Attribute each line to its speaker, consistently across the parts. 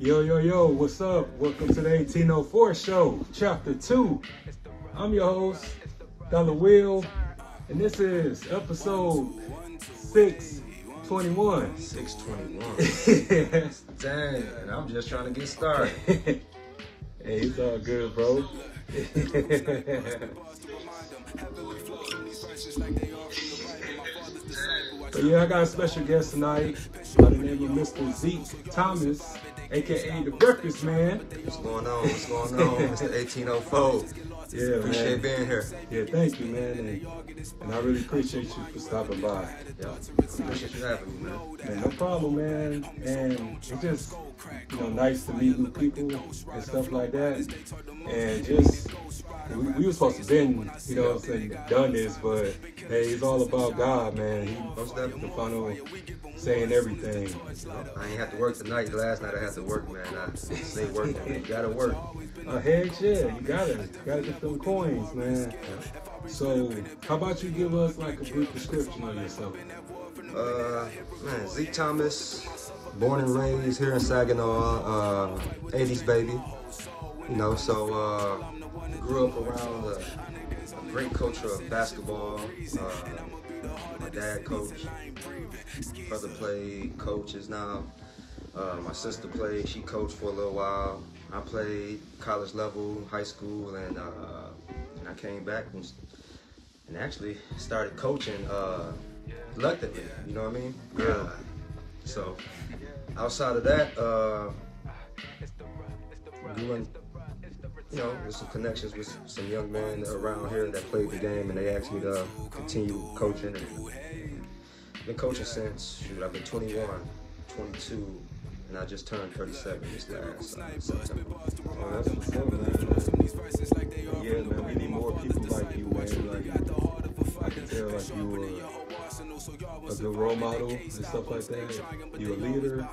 Speaker 1: Yo, yo, yo, what's up? Welcome to the 1804 show, chapter 2. I'm your host, Dollar Will, and this is episode 621.
Speaker 2: 621. Dang, and I'm just trying to get started.
Speaker 1: hey, it's all good, bro. but yeah, I got a special guest tonight by the name of Mr. Zeke Thomas, aka the Breakfast Man.
Speaker 2: What's going on? What's going on? Mr. 1804.
Speaker 1: Yeah,
Speaker 2: Appreciate
Speaker 1: man.
Speaker 2: being here.
Speaker 1: Yeah, thank you, man, and, and I really appreciate you for stopping by.
Speaker 2: Yeah. Appreciate you having me, man.
Speaker 1: Man, no problem, man. And it's just, you know, nice to meet new people and stuff like that. And just, we, we were supposed to been, you know what I'm saying, done this, but hey, it's all about God, man. He
Speaker 2: Most
Speaker 1: the
Speaker 2: definitely.
Speaker 1: final saying everything.
Speaker 2: I ain't have to work tonight. Last night I had to work, man. I stay working. You gotta work.
Speaker 1: Uh, heck yeah, you gotta, you gotta get them coins, man. So, how about you give us like a brief description of yourself?
Speaker 2: Uh, man, Zeke Thomas, born and raised here in Saginaw, uh, 80s baby. You know, so uh, grew up around a, a great culture of basketball. Uh, my dad coached, brother played, coaches now. Uh, my sister played, she coached for a little while. I played college level, high school, and uh, and I came back and, and actually started coaching uh, reluctantly. You know what I mean?
Speaker 1: Yeah.
Speaker 2: So outside of that, uh, doing you know with some connections with some young men around here that played the game, and they asked me to continue coaching. And been coaching since shoot, I've been 21, 22, and I just turned 37 this last uh, September.
Speaker 1: Yeah, man, we need more people like you, man. Like, I can tell, like, you were a good role model and stuff like that. You're a leader.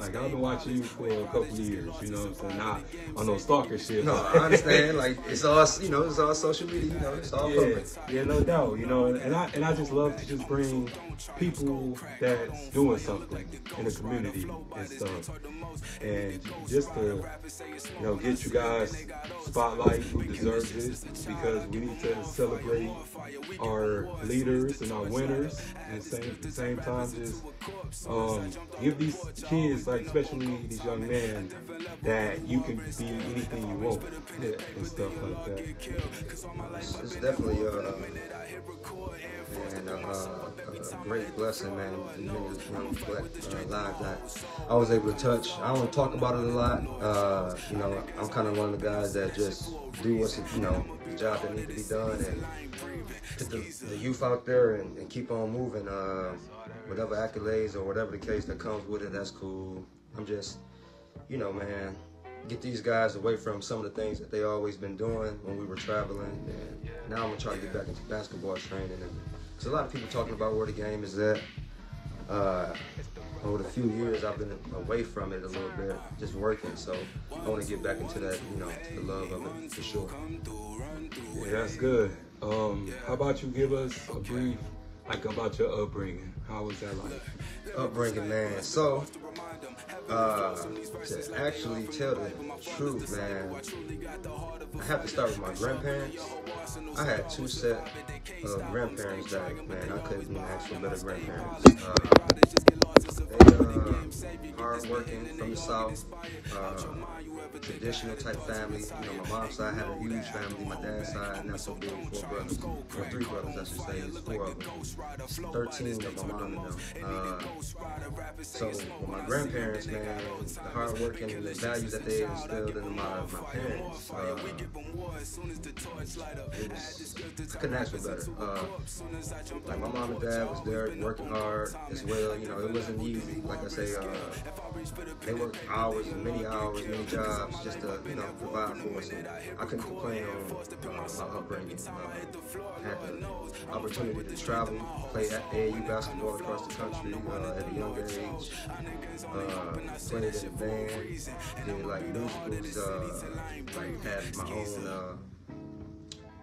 Speaker 1: Like, I've been watching you for a couple years, you know what I'm saying? Not on no stalker shit.
Speaker 2: No, I understand. Like it's all you know, it's all social media. You know, it's all
Speaker 1: Yeah,
Speaker 2: public.
Speaker 1: yeah, no doubt. You know, and, and I and I just love to just bring people that's doing something in the community and stuff, and just to you know get you guys spotlight who deserves it because we need to celebrate our leaders and our winners, and same the same time just um, give these kids, like especially these young men, that you can be anything you want and stuff like that.
Speaker 2: It's definitely uh, and uh, a great blessing, man. Many young black uh, that I was able to touch. I don't talk about it a lot. Uh, you know, I'm kind of one of the guys that just do what's you know the job that needs to be done and put the, the youth out there and, and keep on moving. Uh, whatever accolades or whatever the case that comes with it, that's cool. I'm just, you know, man, get these guys away from some of the things that they always been doing when we were traveling. And now I'm gonna try to get back into basketball training. And there's a lot of people talking about where the game is at. Uh, over the few years, I've been away from it a little bit, just working. So I want to get back into that, you know, to the love of it for sure.
Speaker 1: Yeah, that's good. Um, how about you give us a brief, like about your upbringing? How was that like?
Speaker 2: upbringing, man. So, uh, to actually tell the truth, man, I have to start with my grandparents. I had two set of grandparents that, man, I couldn't ask for better grandparents. Uh, they, uh, hard working from the south, uh, traditional type family. You know, my mom's side had a huge family. My dad's side, not so big, four brothers, or three brothers, I should say. It's four of them. Thirteen of my mom and them. Uh, so my grandparents, man, the hard working and the values that they instilled in my, my parents, uh, it was, I couldn't ask for better. Uh, like my mom and dad was there working hard as well. You know, it wasn't easy. Like I say, uh, they worked hours and many hours, many jobs just to, you know, provide for us. And I couldn't complain on uh, my upbringing. Uh, had the opportunity to travel, play AAU basketball across the country uh, at a young age. Uh, played in the band, did like musicals, uh, like had my own, uh,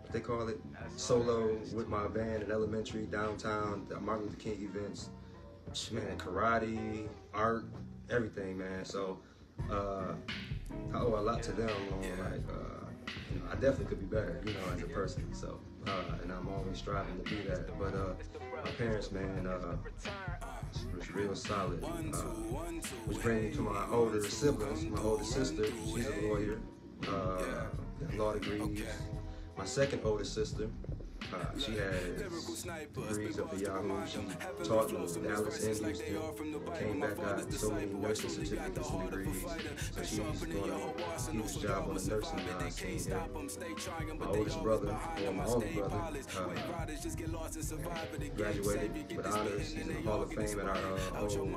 Speaker 2: what they call it, solo with my band in elementary, downtown, Martin Luther King events. Man, karate, art, everything, man. So uh, I owe a lot to them on like, uh, you know, I definitely could be better, you know, as a person. So, uh, and I'm always striving to be that. But uh, my parents, man, uh, was real solid. Uh, which brings me to my older siblings. My older sister, she's a lawyer, uh, law degrees. My second older sister, uh, she has degrees at Yahoo. She taught in Dallas and Houston. Came back, got so many nursing certificates and degrees. So she's doing a huge job on the nursing uh, scene here. My oldest brother, or my only brother, uh, graduated with honors. He's in the Hall of Fame at our uh, old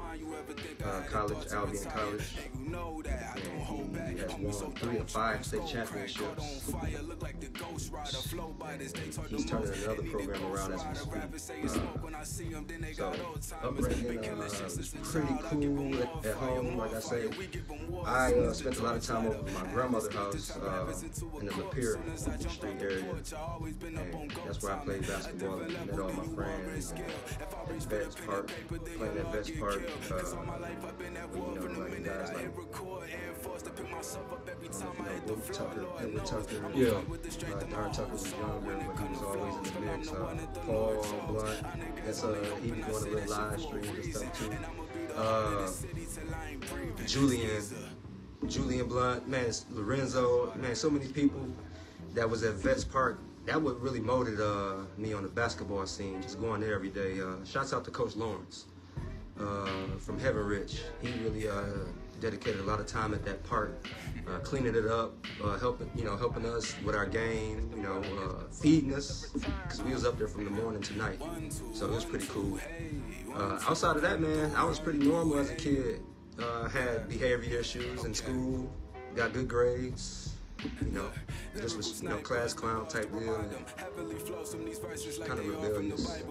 Speaker 2: uh, college, Albion College. And has won three or five state championships. He's turning another program around as we speak. Uh, so upbringing uh, pretty cool at, at, home. Like I say, I uh, spent a lot of time over my grandmother's house uh, in the Lapeer Street area, and that's where I played basketball and met all my friends. At Vets Park, playing at Vets Park. Uh, you know, like guys like um, Tucker, Edward Tucker.
Speaker 1: Yeah.
Speaker 2: Uh, Darn Tucker was younger, but he was always in the mix. Uh, Paul Blunt, that's uh, he be doing a little live streams and stuff too. Uh, Julian, Julian Blunt, man, Lorenzo, man, so many people that was at Vets Park. That what really molded uh, me on the basketball scene, just going there every day. Uh, shouts out to Coach Lawrence uh, from Heaven Rich. He really uh, dedicated a lot of time at that park, uh, cleaning it up, uh, helping you know helping us with our game, you know, uh, feeding us because we was up there from the morning to night, so it was pretty cool. Uh, outside of that, man, I was pretty normal as a kid. Uh, had behavior issues in school, got good grades. You know, this was you know class clown type deal, and kind of rebellious.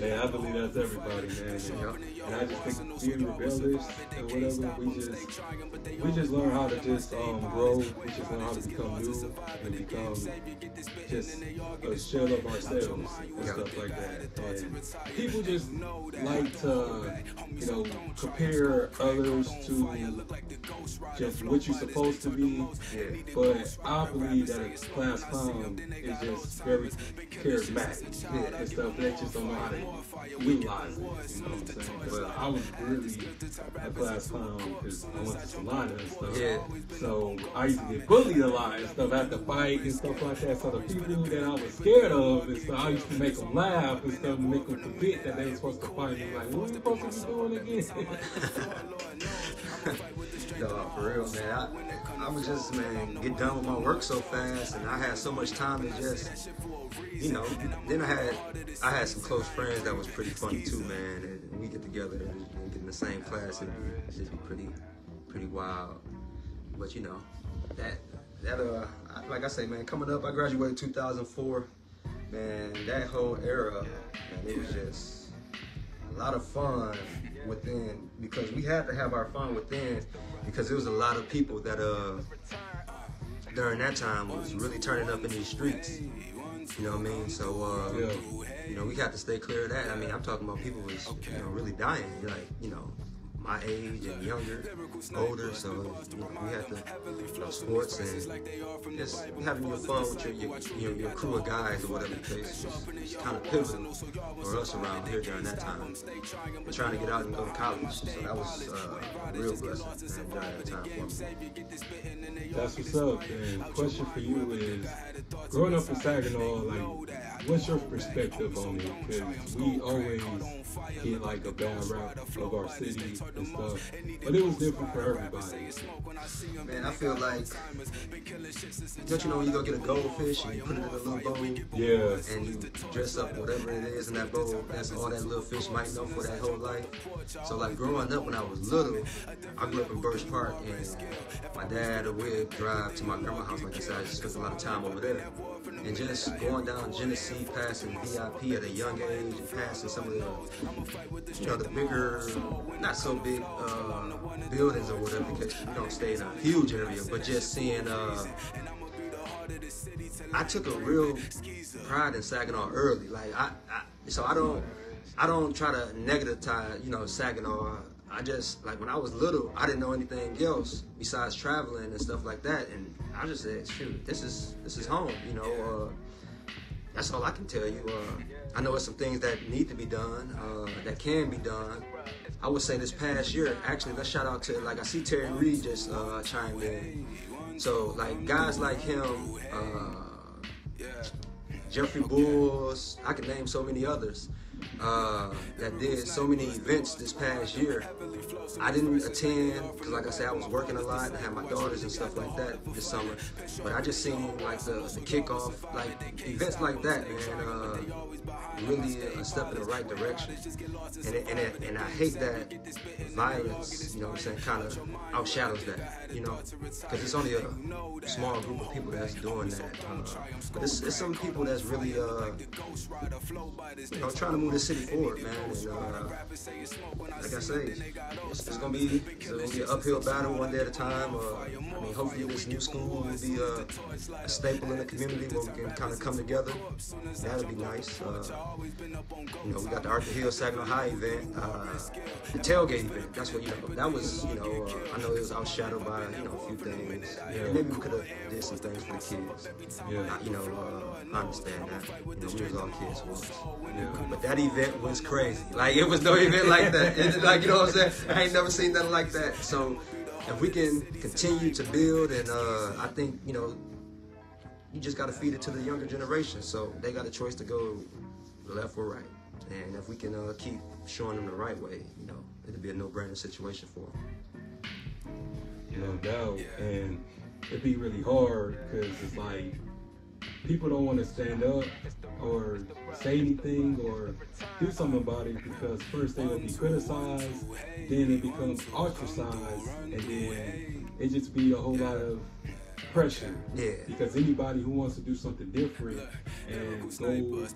Speaker 1: yeah, I believe that's everybody, man. And, and I just think being rebellious or whatever, we just we just learn how to just um, grow. We just learn how to become new and become just a shell of ourselves and stuff like that. And people just like to, you know, compare others to just what you're supposed to be. But I believe that a class clown is just very charismatic yeah, and stuff. They just don't know how to utilize it. You know what I'm saying? But I was really a class clown because I went to Salina and stuff.
Speaker 2: Yeah.
Speaker 1: So I used to get bullied a lot and stuff at the fight and stuff like that. So the people that I was scared of and stuff, I used to make them laugh and stuff, and make them forget that they were supposed to fight me. Like, what are you supposed to be doing again?
Speaker 2: for real, man. I, I was just, man, get done with my work so fast, and I had so much time to just, you know. Then I had, I had some close friends that was pretty funny too, man. And we get together and get in the same class, and it'd be pretty, pretty wild. But you know, that, that, uh, like I say, man, coming up, I graduated 2004. Man, that whole era, man, it was just a lot of fun within because we had to have our fun within because there was a lot of people that uh during that time was really turning up in these streets. You know what I mean? So uh, yeah. you know we got to stay clear of that. I mean I'm talking about people was you know really dying. Like you know my age and younger, older, so we had to you know, sports and just having your fun with your your, your, your crew of guys or whatever the case was kind of pivotal for us around here during that time. We're trying to get out and go to college, so that was uh, a real blessing during that time.
Speaker 1: That's what's up. And question for you is, growing up in Saginaw, like, what's your perspective on it? Because we always get like a bad rap of our city and stuff. But it was different for everybody.
Speaker 2: Man, I feel like don't you know when you go get a goldfish and you put it in a little bowl?
Speaker 1: Yeah.
Speaker 2: And you dress up whatever it is in that bowl. That's all that little fish might know for that whole life. So like growing up when I was little, I grew up in Birch Park and my dad would drive to my grandma's house. Like I said, I spent a lot of time over there and just going down Genesee, passing VIP at a young age, and passing some of the, you know, the bigger, not so big uh, buildings or whatever, because you don't stay in a huge area, but just seeing. Uh, I took a real pride in Saginaw early. Like I, I so I don't, I don't try to negativize, you know, Saginaw. I just like when I was little, I didn't know anything else besides traveling and stuff like that, and I just said, shoot, this is this is home, you know. Uh, that's all I can tell you. Uh, I know it's some things that need to be done, uh, that can be done. I would say this past year, actually, let's shout out to like I see Terry Reed just uh, chimed in. So like guys like him, uh, Jeffrey Bulls, I can name so many others uh, that did so many events this past year. I didn't attend because, like I said, I was working a lot and had my daughters and stuff like that this summer. But I just seen like the, the kickoff, like events like that, man. Uh, really a step in the right direction. And it, and, it, and I hate that violence, you know what I'm saying, kind of outshadows that, you know, because it's only a small group of people that's doing that. Uh, but it's, it's some people that's really, uh, you know, trying to move the city forward, man. And uh, like I say, it's, it's, gonna be it's gonna be an uphill battle one day at a time. Uh, I mean, hopefully this new school will be uh, a staple in the community where we can kind of come together. That'll be nice. Uh, you know, we got the Arthur Hill Saginaw High event, uh, the tailgate event. That's what you know. That was you know. Uh, I know it was outshadowed by you know a few things. Yeah. maybe we could have did some things for the kids. Yeah. you know, I understand that. You know, we was all kids once. Yeah. But that event was crazy. Like it was no event like that. It, like you know what I'm saying? I ain't never seen nothing like that. So if we can continue to build, and uh, I think you know you just got to feed it to the younger generation. So they got a choice to go left or right. And if we can uh, keep showing them the right way, you know, it'll be a no-brainer situation for them.
Speaker 1: No doubt. And it'd be really hard because it's like people don't want to stand up or say anything or do something about it because first they will be criticized, then it becomes ostracized, and then it just be a whole lot of pressure.
Speaker 2: Yeah.
Speaker 1: Because anybody who wants to do something different and go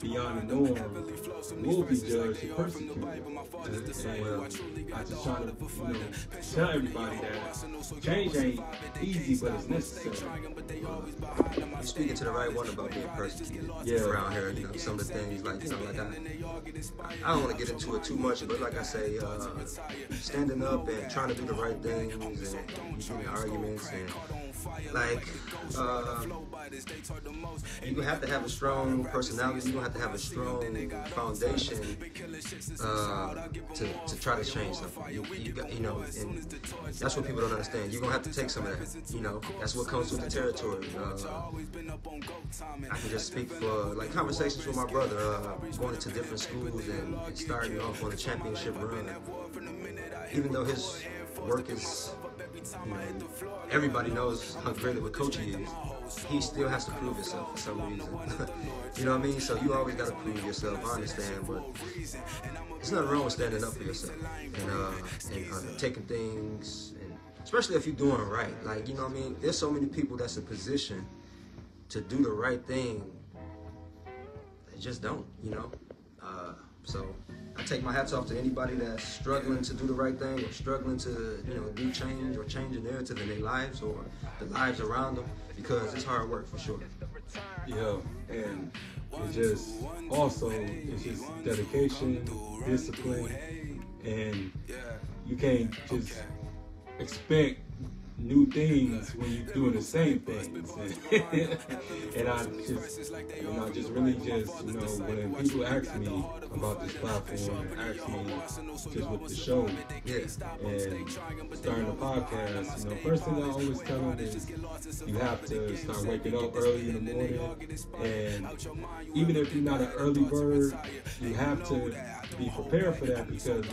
Speaker 1: beyond the norm will be judged and persecuted. And, well, I just try to, you know, tell everybody that change ain't easy, but it's necessary.
Speaker 2: You're speaking to the right one about being persecuted yeah. around here. You know, some of the things like, you know, like I, I don't want to get into it too much, but like I say, uh, standing up and trying to do the right things and getting arguments and like uh, you have to have a strong personality. You have to have a strong foundation uh, to, to try to change something. You, you, got, you know, and that's what people don't understand. You're gonna have to take some of that. You know, that's what comes with the territory. Uh, I can just speak for like conversations with my brother, uh, going to different schools and, and starting off on a championship run. Even though his work is you know, everybody knows how great of a coach he is. He still has to prove himself for some reason. you know what I mean? So you always got to prove yourself. I understand, but there's nothing wrong with standing up for yourself and, uh, and uh, taking things, and especially if you're doing right. Like you know what I mean? There's so many people that's in position to do the right thing. They just don't. You know. Uh, so I take my hats off to anybody that's struggling to do the right thing or struggling to, you know, do change or change the narrative in their lives or the lives around them because it's hard work for sure.
Speaker 1: Yeah, and it just also it's just dedication, discipline, and you can't just expect new things when you're doing the same things. and I just, you know, just really just, you know, when people ask me about this platform ask me just with the show
Speaker 2: yeah.
Speaker 1: and starting the podcast, you know, first thing I always tell them is you have to start waking up early in the morning. And even if you're not an early bird, you have to be prepared for that because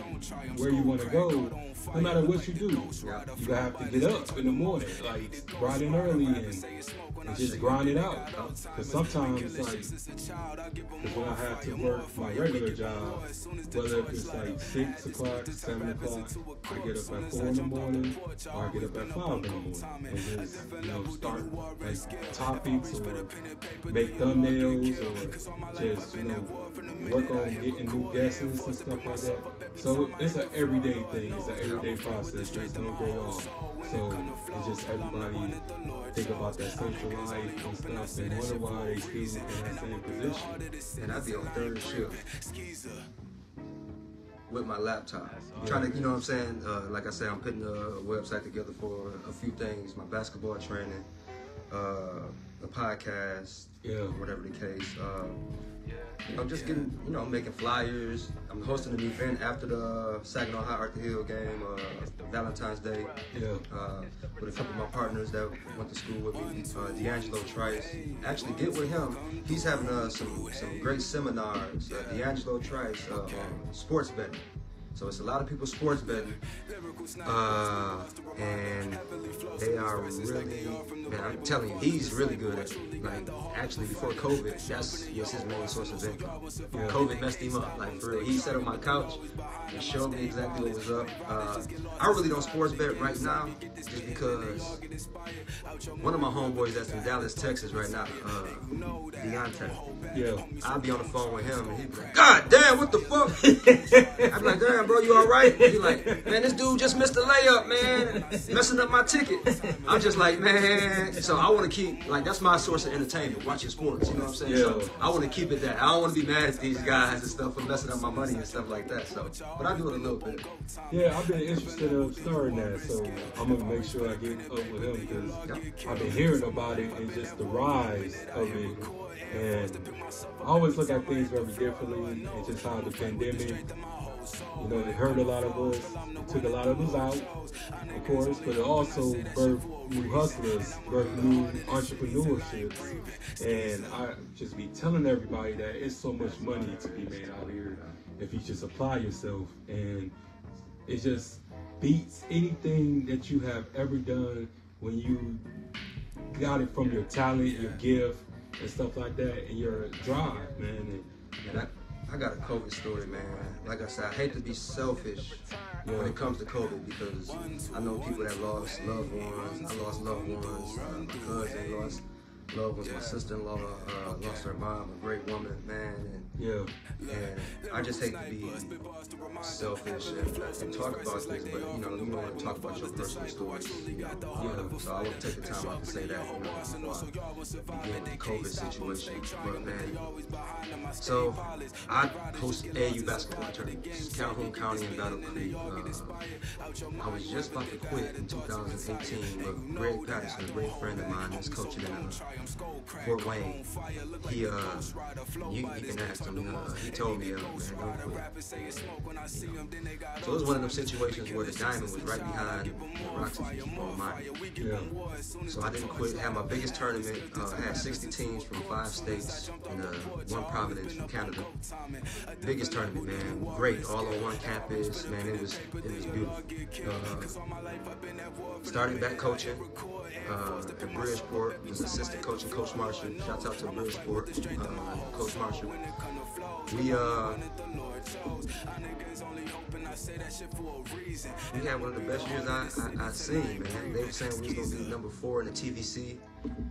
Speaker 1: where you want to go, no matter what you do, you have to get up in the morning, like bright and early, and, and just grind it out. Because sometimes, like, cause when I have to work my regular job, whether if it's like six o'clock, seven o'clock, I get up at four in the morning, or I get up at five in the morning, and just you know start like topics or make thumbnails or just you know work on getting new guests and stuff like that. So it's an everyday thing. It's an everyday process. There's no day off. So it's just everybody think about that social life and stuff and wonder why still in that same position.
Speaker 2: And I'd be on third shift. with my laptop. Trying to, you know what I'm saying? Uh, like I said, I'm putting a website together for a few things, my basketball training, uh, a podcast,
Speaker 1: Yeah.
Speaker 2: whatever the case. Uh, you know, just getting, you know, making flyers. I'm hosting an event after the Saginaw High Arthur Hill game, uh, Valentine's Day,
Speaker 1: Yeah.
Speaker 2: uh, with a couple of my partners that went to school with me, uh, D'Angelo Trice. Actually, get with him. He's having uh, some some great seminars. Uh, D'Angelo Trice uh, on sports betting. So it's a lot of people sports betting, uh, and they are really, man, I'm telling you, he's really good at it. Like, actually, before COVID, that's was his main source of income.
Speaker 1: Yeah.
Speaker 2: COVID messed him up, like for real. He sat on my couch and showed me exactly what was up. Uh, I really don't sports bet right now, just because one of my homeboys that's in Dallas, Texas right now, uh, Deontay.
Speaker 1: Yeah.
Speaker 2: I'll be on the phone with him and he'd be like, God damn, what the fuck? I'm like, damn, bro, you all right? He's like, man, this dude just missed the layup, man, messing up my ticket. I'm just like, man. So I want to keep, like, that's my source of entertainment, watching sports, you know what I'm saying? So I want to keep it that. I don't want to be mad at these guys and stuff for messing up my money and stuff like that. So, but I do it a little bit.
Speaker 1: Yeah, I've been interested in starting that, so I'm gonna make sure I get up with him because I've been hearing about it and just the rise of it. And I always look at things very differently and just how the pandemic, you know, it hurt a lot of us, it took a lot of us out, of course, but it also birthed new hustlers, birthed new entrepreneurships. And I just be telling everybody that it's so much money to be made out here if you just apply yourself and it just beats anything that you have ever done when you got it from your talent, your gift, and stuff like that, and your drive, man. And,
Speaker 2: And I, I got a COVID story, man. Like I said, I hate to be selfish when it comes to COVID because I know people that lost loved ones. I lost loved ones. Uh, my lost loved ones. My sister-in-law uh, lost her mom, a great woman, man. And,
Speaker 1: yeah,
Speaker 2: and I just hate to be selfish and, and talk about this, but you know, you want to talk about your personal stories.
Speaker 1: yeah,
Speaker 2: So I want to take the time out to say that, you know, before I begin the COVID situation. But man, so I host AAU basketball tournaments, Calhoun County and Battle Creek. Uh, I was just about to quit in 2018, but Greg Patterson, a great friend of mine, that's coaching in uh, Fort Wayne. He, uh, you, you can ask him. Uh, he told me, uh, man, don't quit. So it was one of those situations where the diamond was right behind the Roxy on mine.
Speaker 1: yeah,
Speaker 2: So I didn't quit. Had my biggest tournament. Uh, had 60 teams from five states and uh, one Providence from Canada. Biggest tournament, man. Great, all on one campus. Man, it was it was beautiful. Uh, started back coaching uh, at Bridgeport. Was assistant Coach Marshall. Shouts out to Bridgeport, uh, Coach Marshall. We uh. We had one of the best years I, I, I seen, man. They were saying we was gonna be number four in the TVC,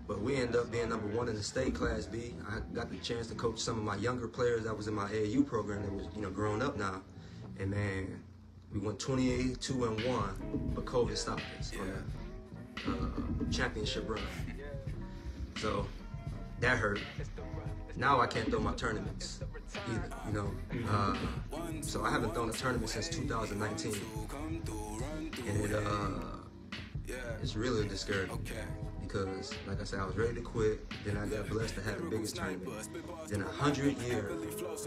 Speaker 2: but we ended up being number one in the state Class B. I got the chance to coach some of my younger players that was in my AAU program that was, you know, growing up now. And man, we went 28, 2 and 1, but COVID stopped us on uh, championship run. So that hurt. Now I can't throw my tournaments either, you know. Uh, so I haven't thrown a tournament since 2019, and uh, it's really discouraging because, like I said, I was ready to quit. Then I got blessed to have the biggest tournament. Then a hundred year.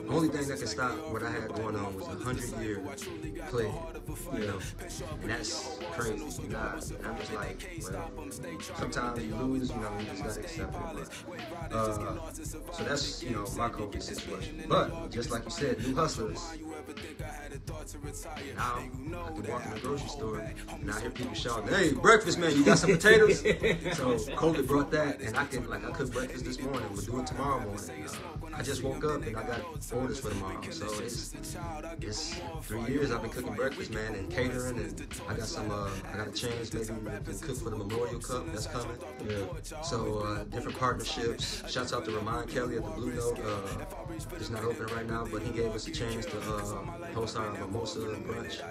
Speaker 2: Only thing that could stop what I had going on was a hundred year play, you know, and that's crazy. Nah, and I'm just like, well, sometimes you lose, you know, you just gotta accept it. But, uh, so that's you know my COVID situation. But just like you said, new hustlers. Now I can walk in the grocery store and I hear people shouting, "Hey, breakfast man, you got some potatoes?" so COVID brought that, and I can like I cooked breakfast this morning. We'll do it tomorrow morning. Uh, I just woke up and I got orders for tomorrow. So it's it's three years I've been cooking breakfast, man, and catering, and I got some. Uh, I got a chance maybe to cook for the Memorial Cup that's coming.
Speaker 1: yeah,
Speaker 2: So uh, different partnerships. Shouts out to Ramon Kelly at the Blue Note. Uh, it's not open right now, but he gave us a chance to uh, host our mimosa brunch,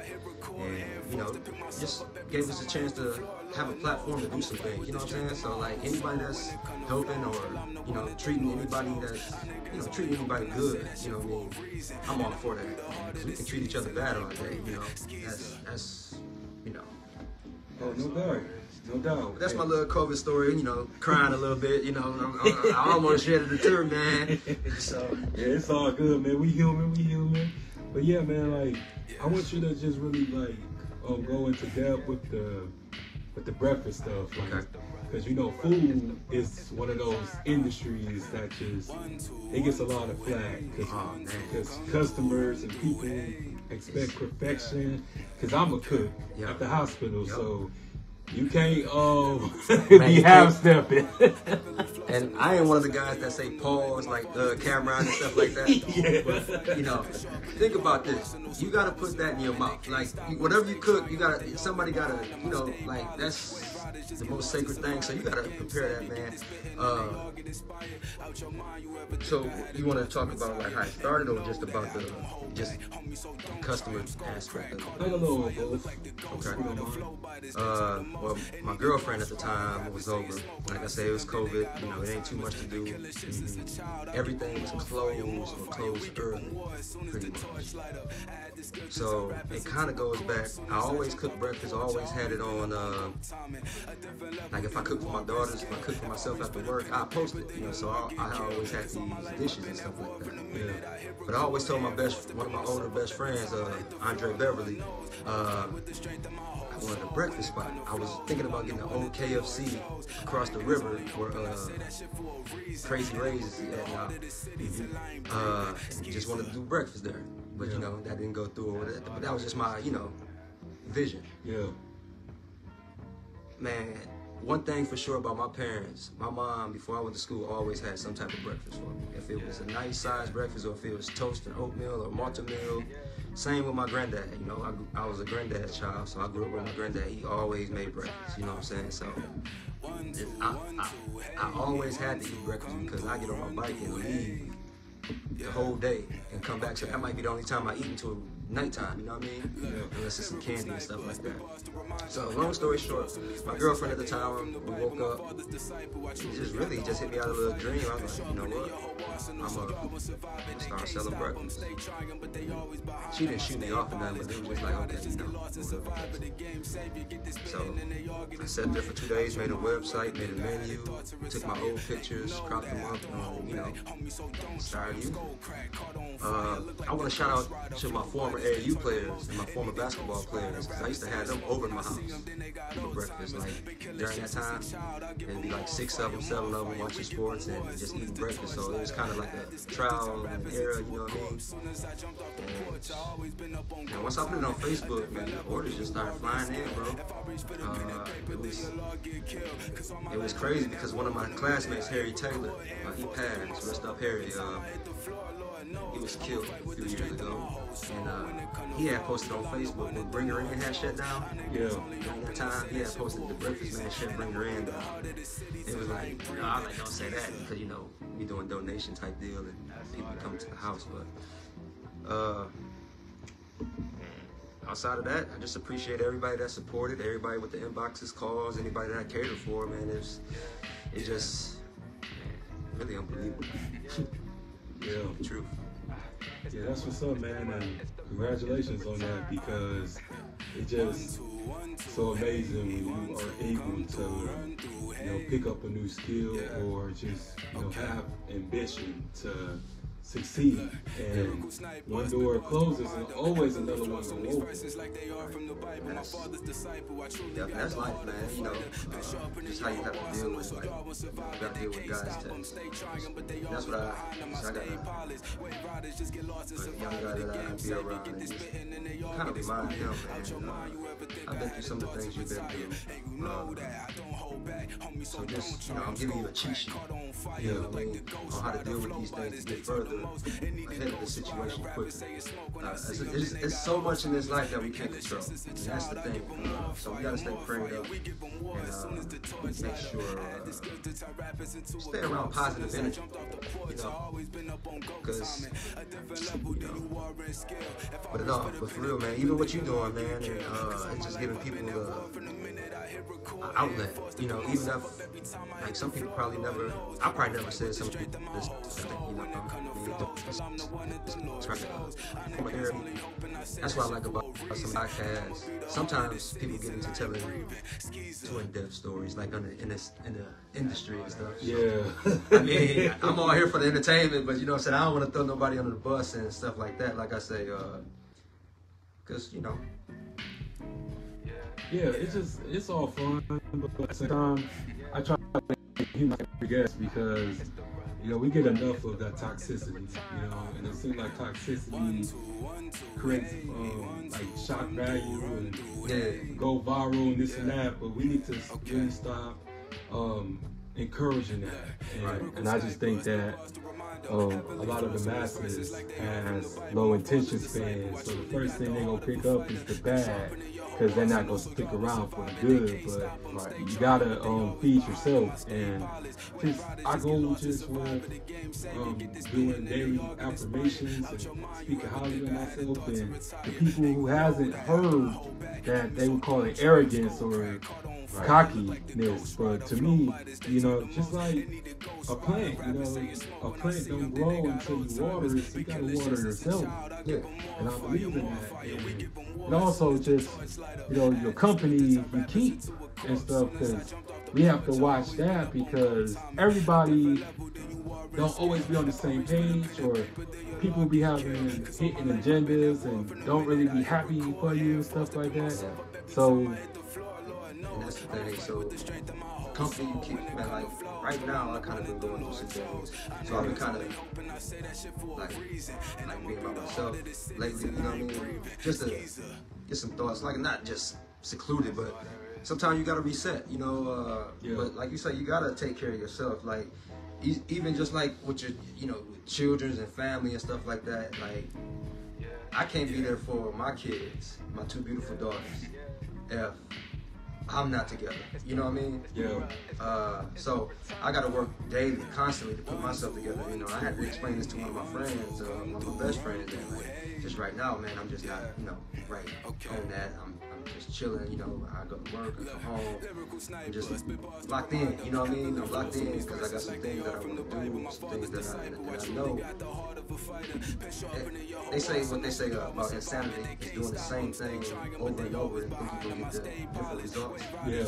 Speaker 2: and you know, just gave us a chance to have a platform to do some things. You know what I'm saying? So like anybody that's helping or you know treating anybody that's you know, treating anybody good, you know what I mean? I'm all for that. We can treat each other bad all day, you know? That's, that's you know.
Speaker 1: Oh, no doubt. No doubt.
Speaker 2: But that's my little COVID story, you know, crying a little bit, you know. I, I almost shed a tear, man. So,
Speaker 1: Yeah, it's all good, man. We human, we human. But yeah, man, like I want you to just really like um, go into depth with the with the breakfast stuff, like,
Speaker 2: Okay.
Speaker 1: Because you know food is one of those industries that just it gets a lot of flack
Speaker 2: Oh,
Speaker 1: because customers and people expect perfection. Because I'm a cook
Speaker 2: Yeah.
Speaker 1: at the hospital,
Speaker 2: Yep.
Speaker 1: so you can't um be half stepping.
Speaker 2: and I ain't one of the guys that say pause, like uh, camera and stuff like that.
Speaker 1: Yeah.
Speaker 2: But, you know, think about this. You gotta put that in your mouth. Like, whatever you cook, you gotta, somebody gotta, you know, like, that's the most sacred thing. So you gotta prepare that, man. Uh, so you want to talk about like how it started, or just about the just customer aspect of it?
Speaker 1: A little of both.
Speaker 2: Okay.
Speaker 1: You know, mine.
Speaker 2: Uh, well, my girlfriend at the time was over. Like I said, it was COVID. You know, it ain't too much to do. Mhm. Everything was closed or closed early, pretty much. So it kind of goes back. I always cook breakfast. I always had it on. Uh, like if I cook for my daughters, if I cook for myself after work, I post it. You know, so I, I always had these dishes and stuff like that.
Speaker 1: Yeah.
Speaker 2: But I always told my best, one of my older best friends, uh, Andre Beverly, uh, I wanted a breakfast spot. I was thinking about getting an old KFC across the river where uh, Crazy Rays at now. Uh, just wanted to do breakfast there, but you know that didn't go through. But that was just my, you know, vision.
Speaker 1: Yeah.
Speaker 2: Man, one thing for sure about my parents, my mom, before I went to school, always had some type of breakfast for me. If it was a nice sized breakfast or if it was toast and oatmeal or Malt-O-Meal. Same with my granddad, you know, I, I was a granddad child, so I grew up with my granddad. He always made breakfast, you know what I'm saying? So I, I, I always had to eat breakfast because I get on my bike and leave the whole day and come back. So that might be the only time I eat until nighttime, you know what I mean?
Speaker 1: Yeah.
Speaker 2: Unless it's some candy and stuff like that. So long story short, my girlfriend at the time, we woke up. It just really just hit me out of a dream. I was like, you know what? I'm gonna start selling breakfast. She didn't shoot me off or nothing, but it was like, okay, you know. So I sat there for two days, made a website, made a menu, took my old pictures, cropped them up, and, you know, started using. Uh, I want to shout out to my former AAU players and my former basketball players I used to have them over in my house for breakfast. Like during that time, it'd be like six of them, seven of them watching sports and just eating breakfast. So it was kind of like a trial and error, you know what I mean? And, and once I put it on Facebook, man, the orders just started flying in, bro. Uh, it was it was crazy because one of my classmates, Harry Taylor, uh, he passed. Rest up, Harry. Uh, he was killed a few years ago, and uh, he had posted on Facebook when Bring Her In had shut down.
Speaker 1: Yeah.
Speaker 2: During that time, he had posted the Breakfast Man shut Bring Her In down. It was like, no, I like don't say that because you know we doing donation type deal and people come to the house, but uh. Outside of that, I just appreciate everybody that supported, everybody with the inboxes, calls, anybody that I catered for, man. It's it just man, really unbelievable.
Speaker 1: Yeah.
Speaker 2: Truth.
Speaker 1: Yeah, that's what's up, man, and congratulations on that because it just so amazing when you are able to, you know, pick up a new skill or just, you know, have ambition to succeed. And one door closes and always another one will open.
Speaker 2: That's, that's life, man. You know, uh, just how you have to deal with like, you gotta deal with God's test. That's what I, so I got a young guy that I be around and just kind of remind him, man. Uh, I've been through some of the things you've been through. Uh, so just, you know, I'm giving you a cheat sheet. You know what I mean? On how to deal with these things to get further of the situation quicker. Uh, it's, it's, it's so much in this life that we can't control. And that's the thing. Uh, so we gotta stay prayed up and uh, make sure uh, stay around positive energy. You know, because you know. But no, but for real, man. Even what you doing, man, and uh, it's just giving people the outlet. You know, even if like some people probably never, I probably never said something this, you know, that's what I like about some podcasts. Sometimes people get into telling too in-depth stories, like in the, in, this, in the industry and stuff.
Speaker 1: Yeah.
Speaker 2: I mean, I'm all here for the entertainment, but you know what I'm saying? I don't want to throw nobody under the bus and stuff like that. Like I say, uh, cause you know.
Speaker 1: Yeah, it's just it's all fun, but at the same time, I try to be human guest because you know we get enough of that toxicity, you know, and it seems like toxicity creates um, like shock value and
Speaker 2: Yeah.
Speaker 1: go viral and this and that, but we need to really stop um, encouraging that. And,
Speaker 2: Right.
Speaker 1: and I just think that um, a lot of the masses has low attention spans, so the first thing they're gonna pick up is the bad, because they're not gonna stick around for the good. But you gotta um, feed yourself, and just I go just with um, doing daily affirmations and speaking highly of myself, and the people who hasn't heard that they would call it arrogance or cockiness, but to me, you know, just like a plant, you know, a plant don't grow until you water it, you gotta water yourself.
Speaker 2: Yeah.
Speaker 1: And I believe in that. And, also just, you know, your company you keep and stuff, because we have to watch that because everybody don't always be on the same page or people be having hitting agendas and don't really be happy for you and stuff like that. So
Speaker 2: And that's the thing. So, company you keep, man, like right now, I kind of been going through some things. So I've been kind of like, like being by myself lately. You know what I mean? Just to get some thoughts, like not just secluded, but sometimes you gotta reset. You know, uh,
Speaker 1: Yeah.
Speaker 2: but like you say, you gotta take care of yourself. Like even just like with your, you know, with children and family and stuff like that. Like I can't be there for my kids, my two beautiful daughters, if I'm not together. You know what I mean?
Speaker 1: yeah,
Speaker 2: Uh, so I got to work daily, constantly to put myself together. You know, I had to explain this to one of my friends, uh, one of my best friends, that like, just right now, man, I'm just not, you know, right on that. I'm, I'm just chilling. You know, I go to work, I come home, I'm just locked in. You know what I mean? I'm locked in because I got some things that I want to do, some things that I, that I know. They- They say what they say uh, about insanity is doing the same thing over and over and think you're get the different results.
Speaker 1: yeah.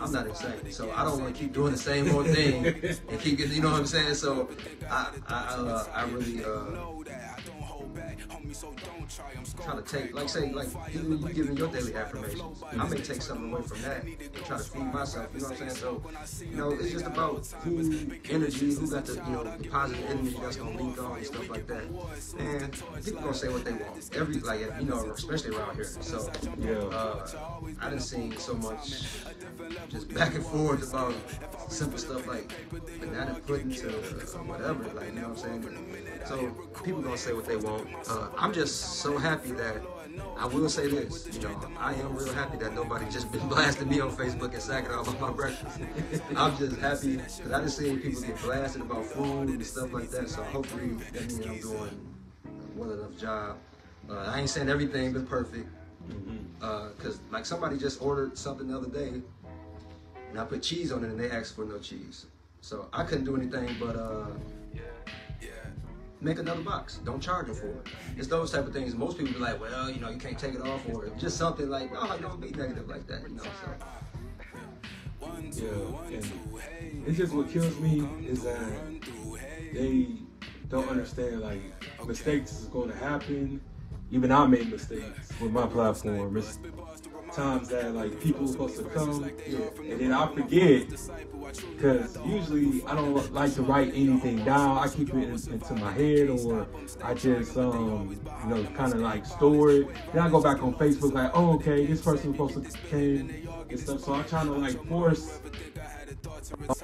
Speaker 2: I'm not insane, so I don't want to keep doing the same old thing and keep getting, you know what I'm saying? So I, I, uh, I really uh, try to take, like say, like even you giving your daily affirmations, I may take something away from that and try to feed myself. You know what I'm saying? So, you know, it's just about who energy, who got the, you know, the positive energy that's gonna lead on and stuff like that. And people gonna say what they want. Every, like, you know, especially around here. So,
Speaker 1: Yeah.
Speaker 2: uh, I didn't see so much just back and forth about simple stuff like banana pudding to whatever, like you know what I'm saying. So people gonna say what they want. Uh, I'm just so happy that I will say this. You know, I am real happy that nobody just been blasting me on Facebook and sacking off my breakfast. I'm just happy because I done seen people get blasted about food and stuff like that. So hopefully that means I'm doing a well enough job. Uh, I ain't saying everything been perfect. Because, like, somebody just ordered something the other day, and I put cheese on it, and they asked for no cheese. So I couldn't do anything but uh, make another box. Don't charge them for it. It's those type of things. Most people be like, well, you know, you can't take it off, or just something like, no, don't be negative like that, you know. So,
Speaker 1: Yeah, and it's just what kills me is that they don't understand like mistakes is going to happen. Even I made mistakes with my platform. It's times that like people supposed to come, and then I forget because usually I don't like to write anything down. I keep it in, into my head, or I just um you know kind of like store it. Then I go back on Facebook like, oh okay, this person was supposed to came and stuff. So I'm trying to like force.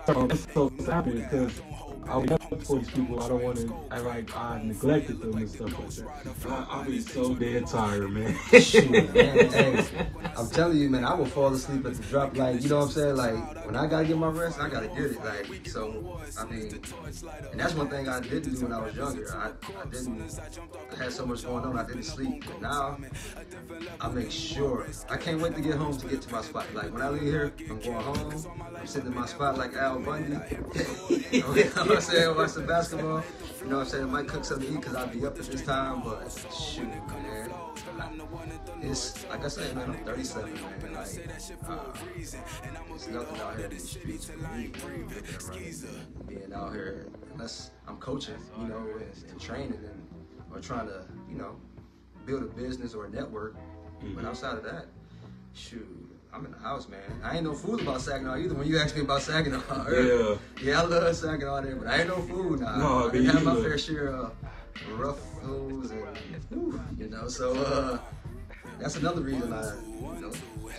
Speaker 1: Um, so happy because I was for these people. I don't want to I like I neglected them and stuff like that. I, I'll be so dead tired, man.
Speaker 2: I'm telling you, man, I will fall asleep at the drop. Like, you know what I'm saying? Like, when I gotta get my rest, I gotta get it. Like, so, I mean, and that's one thing I didn't do when I was younger. I, I didn't, I had so much going on, I didn't sleep. But now, I make sure. I can't wait to get home to get to my spot. Like, when I leave here, I'm going home. I'm sitting in my spot like Al Bundy. you know what I'm saying? Watch the basketball. You know what I'm saying? I might cook something to eat because I'll be up at this time, but shoot, man. It's like I said, man, I'm 37, man. Like, uh, there's nothing out here in these streets for me. Being out here, unless I'm coaching, you know, and, and training and or trying to, you know, build a business or a network. But outside of that, shoot, I'm in the house, man. I ain't no fool about Saginaw either. When you ask me about Saginaw,
Speaker 1: Yeah.
Speaker 2: yeah, I love Saginaw there, but I ain't no fool now.
Speaker 1: No,
Speaker 2: I done had my fair share of rough hoes and, whew, you know, so uh, that's another reason I, you know,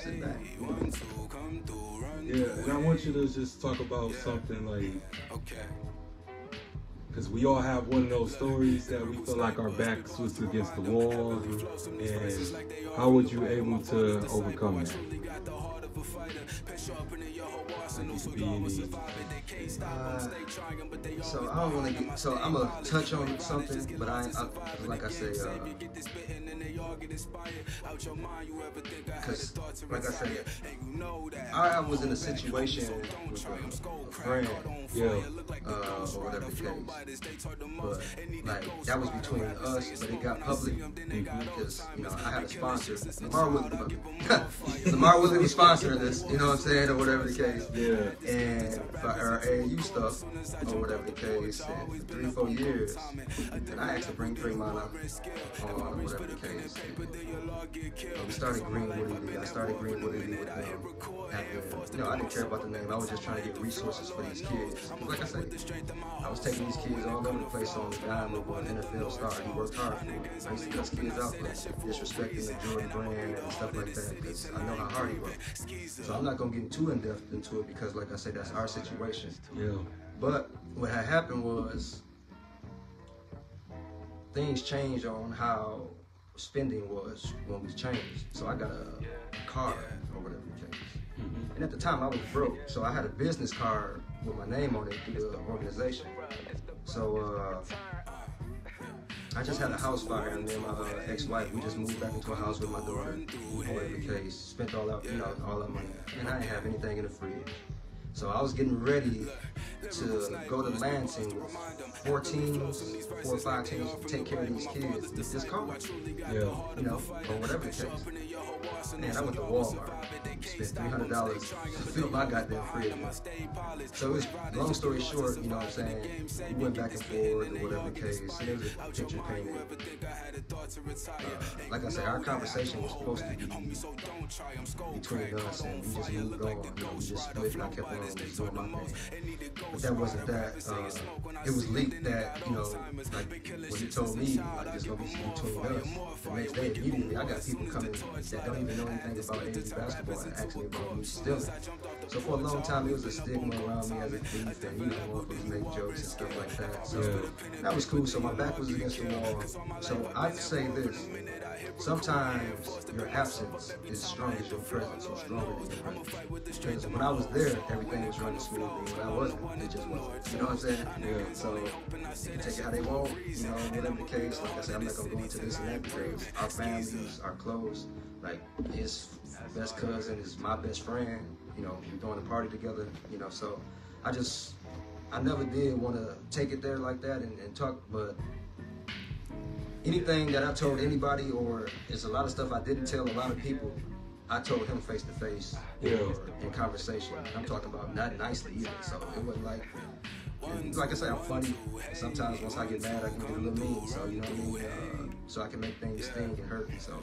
Speaker 2: sit back.
Speaker 1: Yeah, and I want you to just talk about something like, because we all have one of those stories that we feel like our backs was against the wall, and how would you able to overcome it
Speaker 2: Uh, so I don't want to get. So I'm gonna touch on something, but I, I like I said, uh, because like I said, I was in a situation with a, friend,
Speaker 1: yeah,
Speaker 2: uh, or whatever the case, but like that was between us, but it got public. because you know I had a sponsor, LaMarr Woodley. LaMarr Woodley was sponsoring this, you know what I'm saying, or whatever the case.
Speaker 1: Yeah,
Speaker 2: and for our AAU stuff or whatever the case, and for three or four years, and I actually bring Fremont up on whatever the case. And, we started Greenwood. I started Greenwood League with them. After, you know, I didn't care about the name. I was just trying to get resources for these kids. 'Cause Like I said, I was taking these kids all over the place on the guy who was an NFL star. He worked hard for me. I used to cuss kids out for disrespecting the Jordan brand and stuff like that because I know how hard he worked. So I'm not gonna get too in depth into it because, like I said, that's our situation.
Speaker 1: yeah,
Speaker 2: But what had happened was things changed on how spending was when we changed. So I got a card or whatever the case. And at the time I was broke, so I had a business card with my name on it through the organization. So uh, I just had a house fire, and then my uh, ex-wife, we just moved back into a house with my daughter, or whatever the case. Spent all that, you know, all that money, and I didn't have anything in the fridge. So I was getting ready to go to Lansing with four teams, four or five teams to take care of these kids with this car,
Speaker 1: yeah,
Speaker 2: you know, or whatever the case. Man, I went to Walmart, spent three hundred dollars to fill my goddamn fridge. So it's long story short, you know what I'm saying? We went back and forth or whatever the case. There was a picture painted. Uh, like I said, our conversation was supposed to be between us, and we just moved on. You know, we just split, and I kept on just doing my thing. But that wasn't that. Uh, it was leaked that you know, like when he told me, like it's gonna be between us. The next day, immediately, I got people coming that don't even know anything about AAU basketball me about me. So for a long time, it was a stigma around me as a thief, and you know, motherfuckers make jokes and stuff like that. So
Speaker 1: Yeah.
Speaker 2: that was cool. So my back was against the wall. So I'd say this. Sometimes your absence is stronger than your presence or stronger than your presence. Because when I was there, everything was running smoothly. When I wasn't, it just wasn't. You know what I'm saying?
Speaker 1: Yeah.
Speaker 2: So they can take it how they want, you know, whatever the case. Like I said, I'm not gonna go into this and that because our families are close. Like his best cousin is my best friend. You know, we're doing a party together. You know, so I just I never did want to take it there like that and, and talk, but anything that I told anybody, or it's a lot of stuff I didn't tell a lot of people, I told him face to face in conversation. I'm talking about not nicely either, so it wasn't like. like I say, I'm funny. Sometimes once I get mad, I can get a little mean. So you know what I mean. Uh, so I can make things sting and hurt. So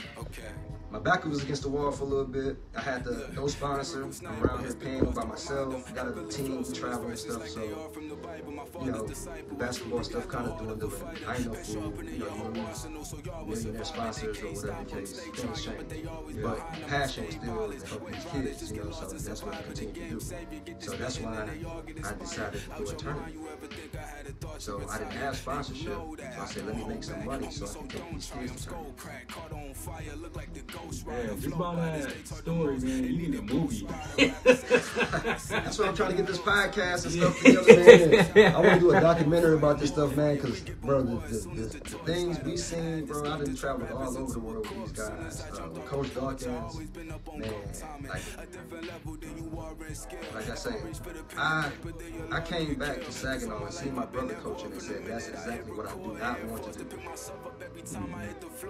Speaker 2: my back was against the wall for a little bit. I had the no sponsor. I'm around here paying by myself. Got a team, travel and stuff. So, you know, basketball stuff kind of dwindling. I ain't no fool. You know, lose millionaire sponsors or whatever the case. Things change. But passion still to help these kids, you know, so that's what I continue to do. So that's why I decided to do a tournament. So I didn't have sponsorship. So I said, let me make some money so I can take these kids to tournament.
Speaker 1: Man, just about that story, man. You need a movie.
Speaker 2: That's why I'm trying to get this podcast and stuff together, man. I want to do a documentary about this stuff, man, because, bro, the, the, the, the things we seen, bro, I done traveled all over the world with these guys. Uh, with Coach Dawkins, man, like, like I say, I I came back to Saginaw and seen my brother coaching and said, that's exactly what I do not want to do.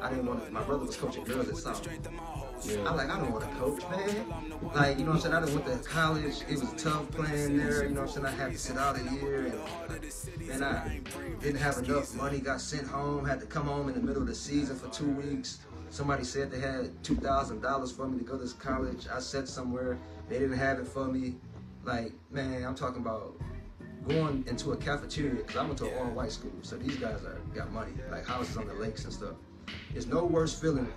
Speaker 2: I didn't want to, my brother was coaching girls at South.
Speaker 1: Yeah.
Speaker 2: I'm like, I don't want to coach, man. Like, you know what I'm saying? I done went to college. It was tough playing there. You know what I'm saying? I had to sit out a year. And, and I didn't have enough money. Got sent home. Had to come home in the middle of the season for two weeks. Somebody said they had $2,000 for me to go to college. I said somewhere. They didn't have it for me. Like, man, I'm talking about going into a cafeteria because I went to an all-white school, so these guys are got money, like houses on the lakes and stuff. It's no worse feeling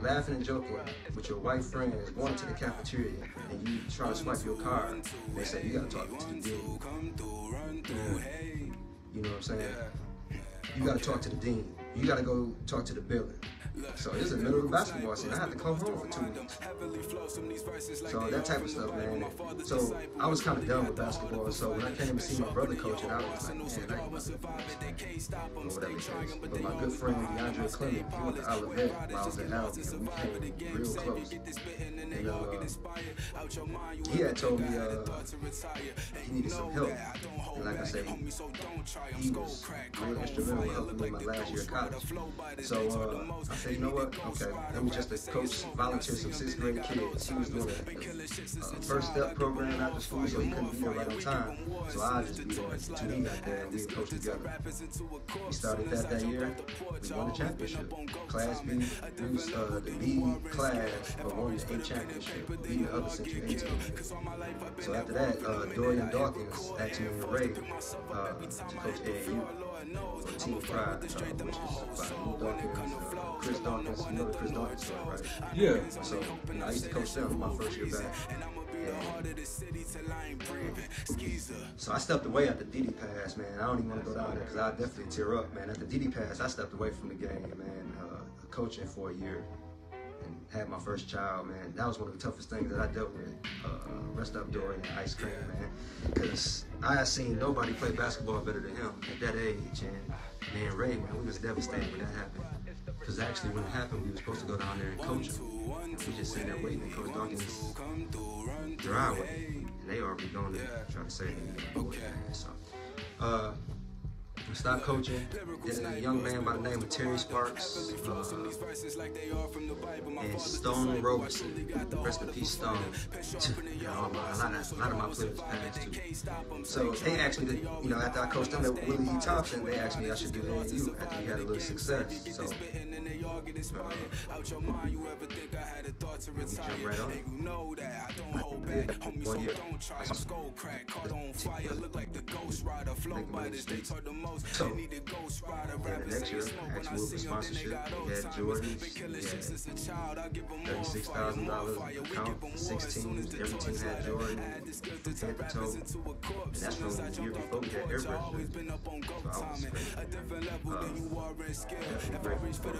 Speaker 2: laughing and joking with your white friends going to the cafeteria and you try to swipe your card. They say you gotta talk to the dean. You know what I'm saying? You gotta talk to the dean. You gotta go talk to the building. So it's the middle of basketball season. I had to come home for two weeks. So that type of stuff, man. So I was kind of done with basketball. So when I came to see my brother coaching, I was like, man, I ain't. Or whatever the case. But my good friend DeAndre Clement, he went to Olivet while I was at Albion, and we came real close. And uh, he had told me uh, he needed some help. And like I said, he was real instrumental in helping me my last year of college. So uh, I you know what? Okay, let me just uh, coach, volunteer some sixth grade kids. He was doing a, a first step program after school, so he couldn't be there right on time. So I just be there he got there, and we would coach together. We started that that year. We won the championship. Class B, we was uh, the B class, but won A championship, beating the other Central A team. So after that, uh, Dorian Dawkins asked me to Ray uh, to coach AAU for Team Pride, uh, which is by Lou Dawkins, uh, Chris Dawkins, you know the Chris Dawkins story, right?
Speaker 1: Yeah.
Speaker 2: So you know, I used to coach them my first year back. So I stepped away at the DD pass, man. I don't even want to go down there because I definitely tear up, man. At the DD pass, I stepped away from the game, man. Uh, coaching for a year and had my first child, man. That was one of the toughest things that I dealt with. Uh, rest up Dorian and ice cream, man. Because I had seen nobody play basketball better than him at that age. And man, Ray, man, we was devastated when that happened. Because actually, when it happened, we were supposed to go down there and coach him. We just sitting there waiting, and Coach Dawkins driveway, and they already going to try to say okay. So, uh, stopped coaching. Then a young man by the name of Terry Sparks uh, and Stone Roberson. Rest in peace, Stone. You know, a lot of, a lot of my players passed too. So they actually, you know, after I coached them at Willie E. Thompson, they asked me I should do AAU after we had a little success. So uh, we jump right on. One year. So, then the next year, moved for sponsorship. We had Jordans, we had $36,000 account, 16, every team had Jordan, head to toe. And that's from the year before we had airbrush. So I was great. Uh, definitely great for, uh,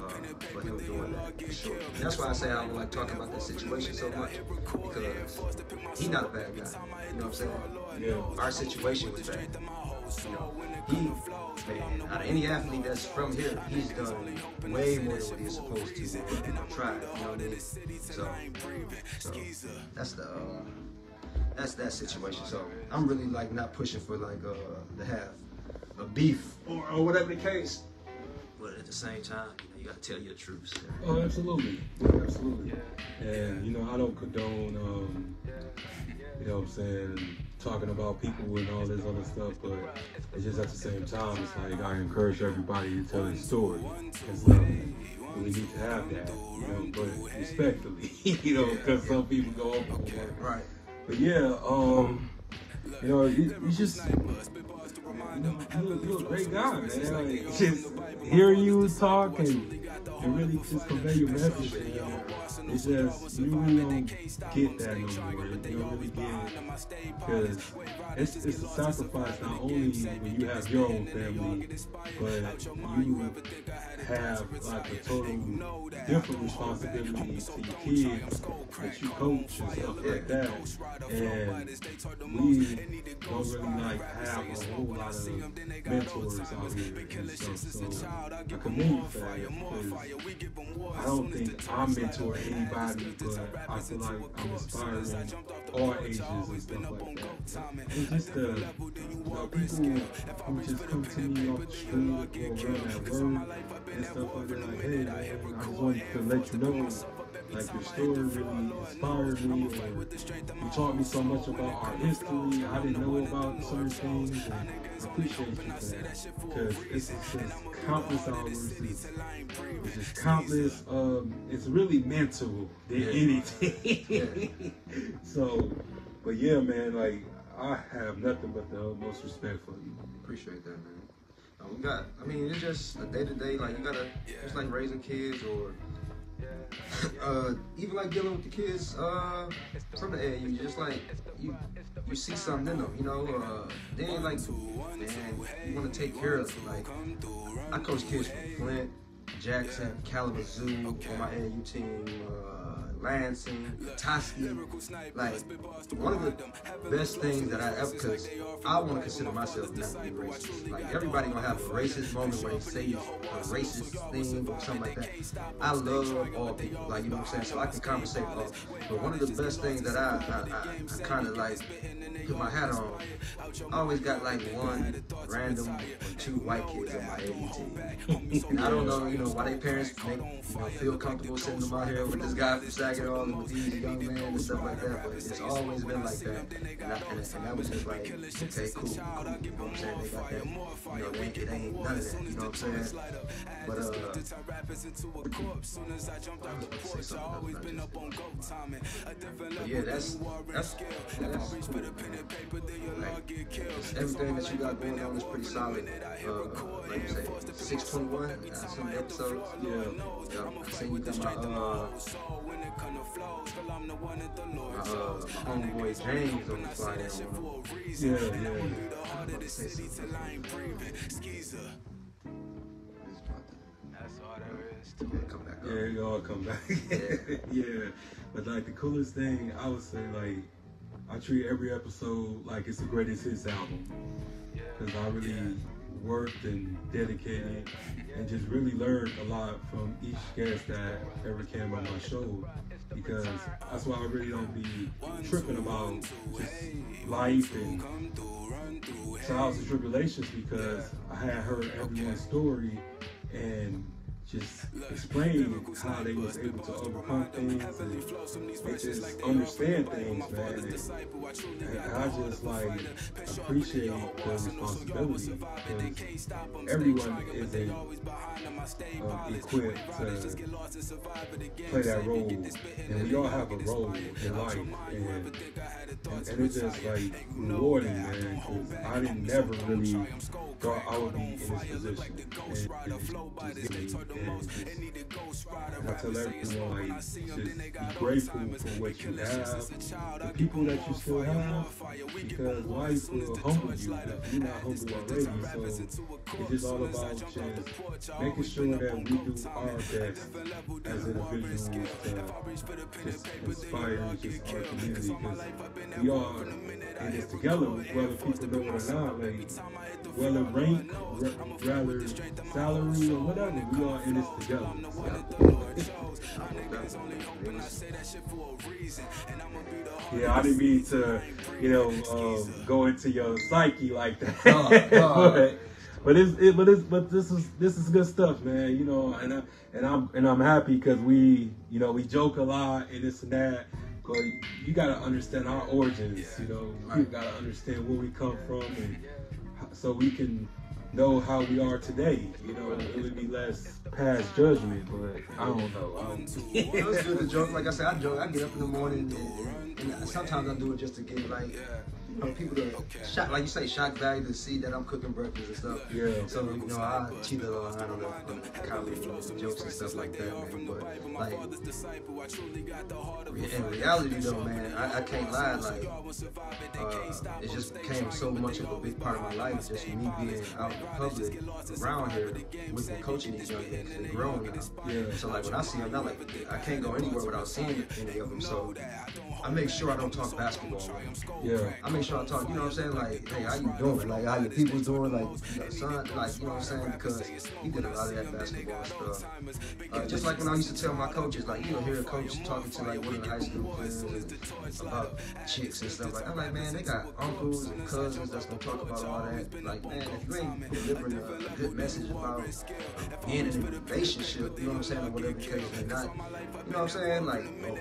Speaker 2: for him doing that. And that's why I say I don't like talking about that situation so much because he's not a bad guy. You know what I'm saying?
Speaker 1: Yeah.
Speaker 2: Our situation was bad. You know, he, man, out of any athlete that's from here, he's done way more than what he's supposed to. You know, try, you know what I mean? So, so that's the, uh, that's that situation. So I'm really like not pushing for like uh, to have a beef or, or whatever the case. But at the same time, you know, you gotta tell your truths.
Speaker 1: Oh, absolutely, absolutely. And you know, I don't condone, um, you know, what I'm saying, talking about people and all this other stuff, but it's just at the same time, it's like I encourage everybody to tell their story as well. really need to have that, you know, but respectfully, you know, because some people go overboard.
Speaker 2: Right.
Speaker 1: But yeah, um, you know, you, you just you're, a great guy, man. Like, just hear you talk and, and really just convey your message. It's just you don't get that no more. You don't really get it because it's it's a sacrifice not only when you have your own family, but you have like a total different responsibility to your kids that you coach and stuff like that. And we don't really like have a whole lot of mentors out here and stuff. So I commend you for that because I don't think I'm mentor anybody, but I feel like I'm inspiring all ages and stuff like that. It's just the know, people who just come to me off the street or around at work and stuff like that. Like, hey, I just wanted to let you know like your story really inspired me or you taught me so much about our history. I didn't know about certain things and I appreciate you for that. Because it's, it's just countless hours it's, it's just countless um, it's really mental than anything. So but yeah man like I have nothing but the utmost respect for you.
Speaker 2: Appreciate that, man. We got, I mean, it's just a day to day, like, you gotta, it's like raising kids or uh, even like dealing with the kids uh, from the air, you just like you you see something in them, you know. Uh, they ain't like, man, you want to take care of them. Like I coach kids from Flint, Jackson, Kalamazoo on my AAU team. Uh, Lansing, Toski. Like, one of the best things that I ever, because I want to consider myself not to be racist. Like, everybody gonna have a racist moment where they say a racist thing or something like that. I love all people, uh, like, you know what I'm saying? So I can conversate with all. But one of the best things that I, I, I, I kind of like put my hat on, I always got like one random or two white kids on my team. And I don't know, you know, why their parents make, you know, feel comfortable sitting them out here with this guy from Saginaw and with these young men and stuff like that. But it's always been like that. And, I, and, and that was just like, okay, cool. You know what I'm saying? They got that, you know, it ain't none of that. You know what I'm saying? But, uh, I but I yeah, that's, that's, that's cool. Like, everything that you got going on is pretty solid. Uh, like you say, 621, uh, some episodes.
Speaker 1: yeah
Speaker 2: Yeah, I seen you got my, uh, uh, my homeboy James on the fly in on one.
Speaker 1: yeah yeah.
Speaker 2: I was about to say something. else.
Speaker 3: That's all there is to
Speaker 2: Yeah, come back up.
Speaker 1: Yeah, it all come back. yeah. But like the coolest thing, I would say like I treat every episode like it's the greatest hits album. Because I really worked and dedicated and just really learned a lot from each guest that ever came on my show because that's why I really don't be tripping about just life and trials and tribulations because I had heard everyone's story and just explain how they was able to overcome things and they just understand things, man. And, I just like appreciate the responsibility because everyone isn't um, equipped to play that role, and we all have a role in life, and and, and it's just like rewarding, man. Because I didn't never really thought I would be in this position, and, and just getting and just, and I tell everyone like just be grateful for what you have, the people that you still have, because life will humble you if you're not humble already. So it's just all about just making sure that we do our best as individuals to just inspire just our community because we are in this together, whether people know it or not. Like, whether rank, rather salary or whatever, we are in this together. Yeah, I didn't mean to, you know, um, go into your psyche like that. But, but it's, it, but it's, but this is this is good stuff, man. You know, and I, and I'm and I'm happy because we, you know, we joke a lot and this and that. But you gotta understand our origins. You know, you gotta understand where we come from, and so we can know how we are today. You know, it would be less past judgment, but I don't know. Um,
Speaker 2: it was good to joke. Like I said, I joke. I get up in the morning and, and sometimes I do it just to get like people to shock, like you say, shock value to see that I'm cooking breakfast and stuff.
Speaker 1: Yeah.
Speaker 2: So you know, I cheat a little on the, the comedy jokes and stuff like that, man. But like, in reality though, man, I, I can't lie. Like, uh, it just became so much of a big part of my life. Just me being out in the public around here with the coaching these young kids and growing now.
Speaker 1: Yeah.
Speaker 2: So like when I see them, I like I can't go anywhere without seeing any of them. So I make sure I don't talk basketball.
Speaker 1: yeah.
Speaker 2: I make sure I talk, you know what I'm saying? Like, hey, how you doing? Like, how your people doing? Like, you know, son, like, you know what I'm saying? Because he did a lot of that basketball stuff. Uh, just like when I used to tell my coaches, like, you'll hear a coach talking to like one of the high school players about chicks and stuff. Like, I'm like, man, they got uncles and cousins that's gonna talk about all that. Like, man, if you ain't delivering a, a good message about being in a relationship, you know what I'm saying, or whatever the case may not, you know what I'm saying? Like, oh,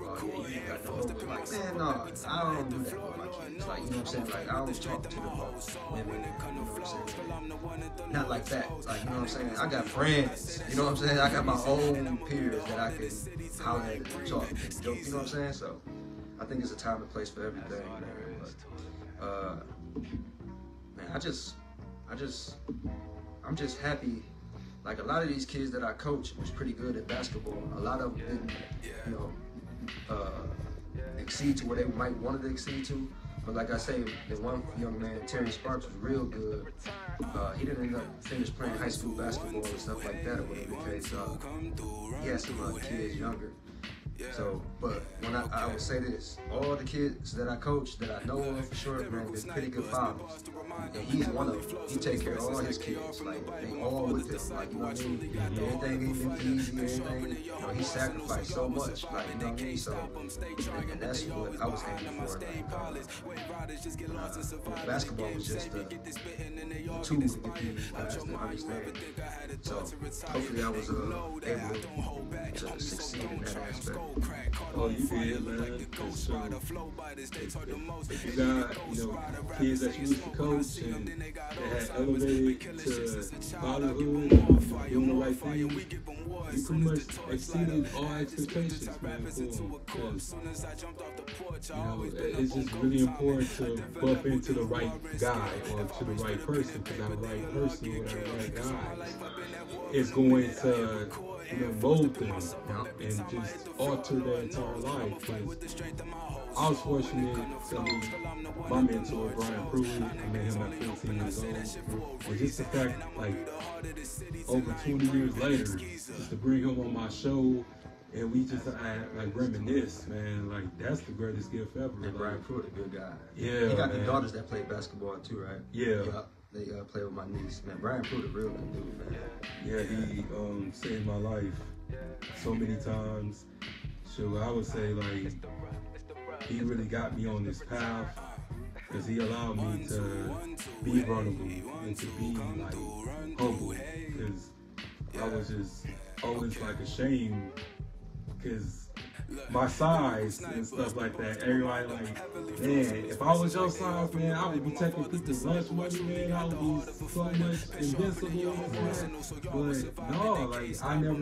Speaker 2: oh yeah, you got no hope. Like, man, no, I don't do that with my kids. Like, you know what I'm saying? Like, I don't talk to them about women, you know what I'm saying? Not like that. Like, you know what I'm saying? I got friends, you know what I'm saying? I got my own peers that I can holler and talk joke, you know what I'm saying? So, I think it's a time and place for everything, man. But, uh, man, I just, I just, I'm just happy. Like a lot of these kids that I coach was pretty good at basketball. A lot of them didn't, you know, uh, exceed to where they might wanted to exceed to. But like I say, the one young man, Terry Sparks, was real good. Uh, he didn't end up finish playing high school basketball and stuff like that because uh, he had some uh, kids younger. So, but when I, I would say this, all the kids that I coach that I know of for sure, man, they're pretty good fathers. And he's one of them. He takes care of all his kids. Like, they all with him. Like, you know what I mean? Everything ain't been easy, everything. You know, he sacrificed so much. Like, you know what I mean? So, and, and that's what I was aiming for. Like, uh, basketball was just a tool to get these guys to understand. So, hopefully I was uh, able to succeed in that aspect.
Speaker 1: Oh, you did, man. Cause, so, if, if you got, you know, kids that you used to coach and they had elevated to fatherhood, doing the right thing, you pretty much exceeded all expectations, man, for. You know, it's just really important to bump into the right guy or to the right person, because that right person or that right guy is going to, you know, mold them and just alter their entire life. 'Cause I was fortunate to meet my mentor, Brian Pruitt. I met him at 14 years old. And just the fact, like, over 20 years later, just to bring him on my show and we just uh, like reminisce, man. Like, that's the greatest gift ever.
Speaker 2: And
Speaker 1: Like,
Speaker 2: Brian Pruitt, a good guy.
Speaker 1: Yeah,
Speaker 2: He got
Speaker 1: man.
Speaker 2: the daughters that play basketball too, right?
Speaker 1: Yeah.
Speaker 2: They uh, play with my niece. Man, Brian Pruitt, a real good dude, man.
Speaker 1: Yeah, he um, saved my life so many times. So I would say like he really got me on this path because he allowed me to be vulnerable and to be like humble because I was just always like ashamed because my size and stuff like that. Everybody like, man, if I was your size, man, I would be taking people's lunch money, man. I would be so much invincible, man. But no, like I never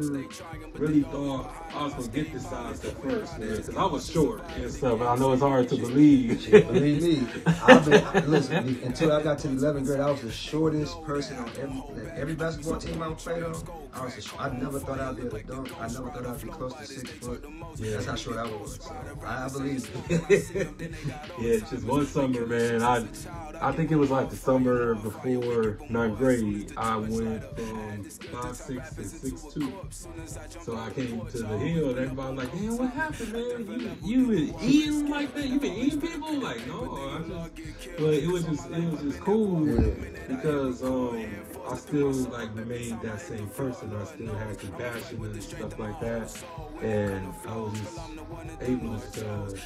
Speaker 1: really thought I was gonna get this size at first, man, because I was short and stuff. I know it's hard to believe.
Speaker 2: Believe me, I've been listen. Until I got to the 11th grade, I was the shortest person on every every basketball team I played on. I was. The, I never thought I'd be to dunk. I never thought I'd be close to six foot.
Speaker 1: Yeah.
Speaker 2: That's how short I was. So I, believe.
Speaker 1: Yeah, just one summer, man. I I think it was like the summer before ninth grade. I went from five six to six two. So I came to the hill, and everybody was like, "Damn, what happened, man? You you been eating like that? You been eating people?" Like, no, I just. But it was just it was just cool because um I still like remained that same person. I still had compassion and stuff like that, and I was able to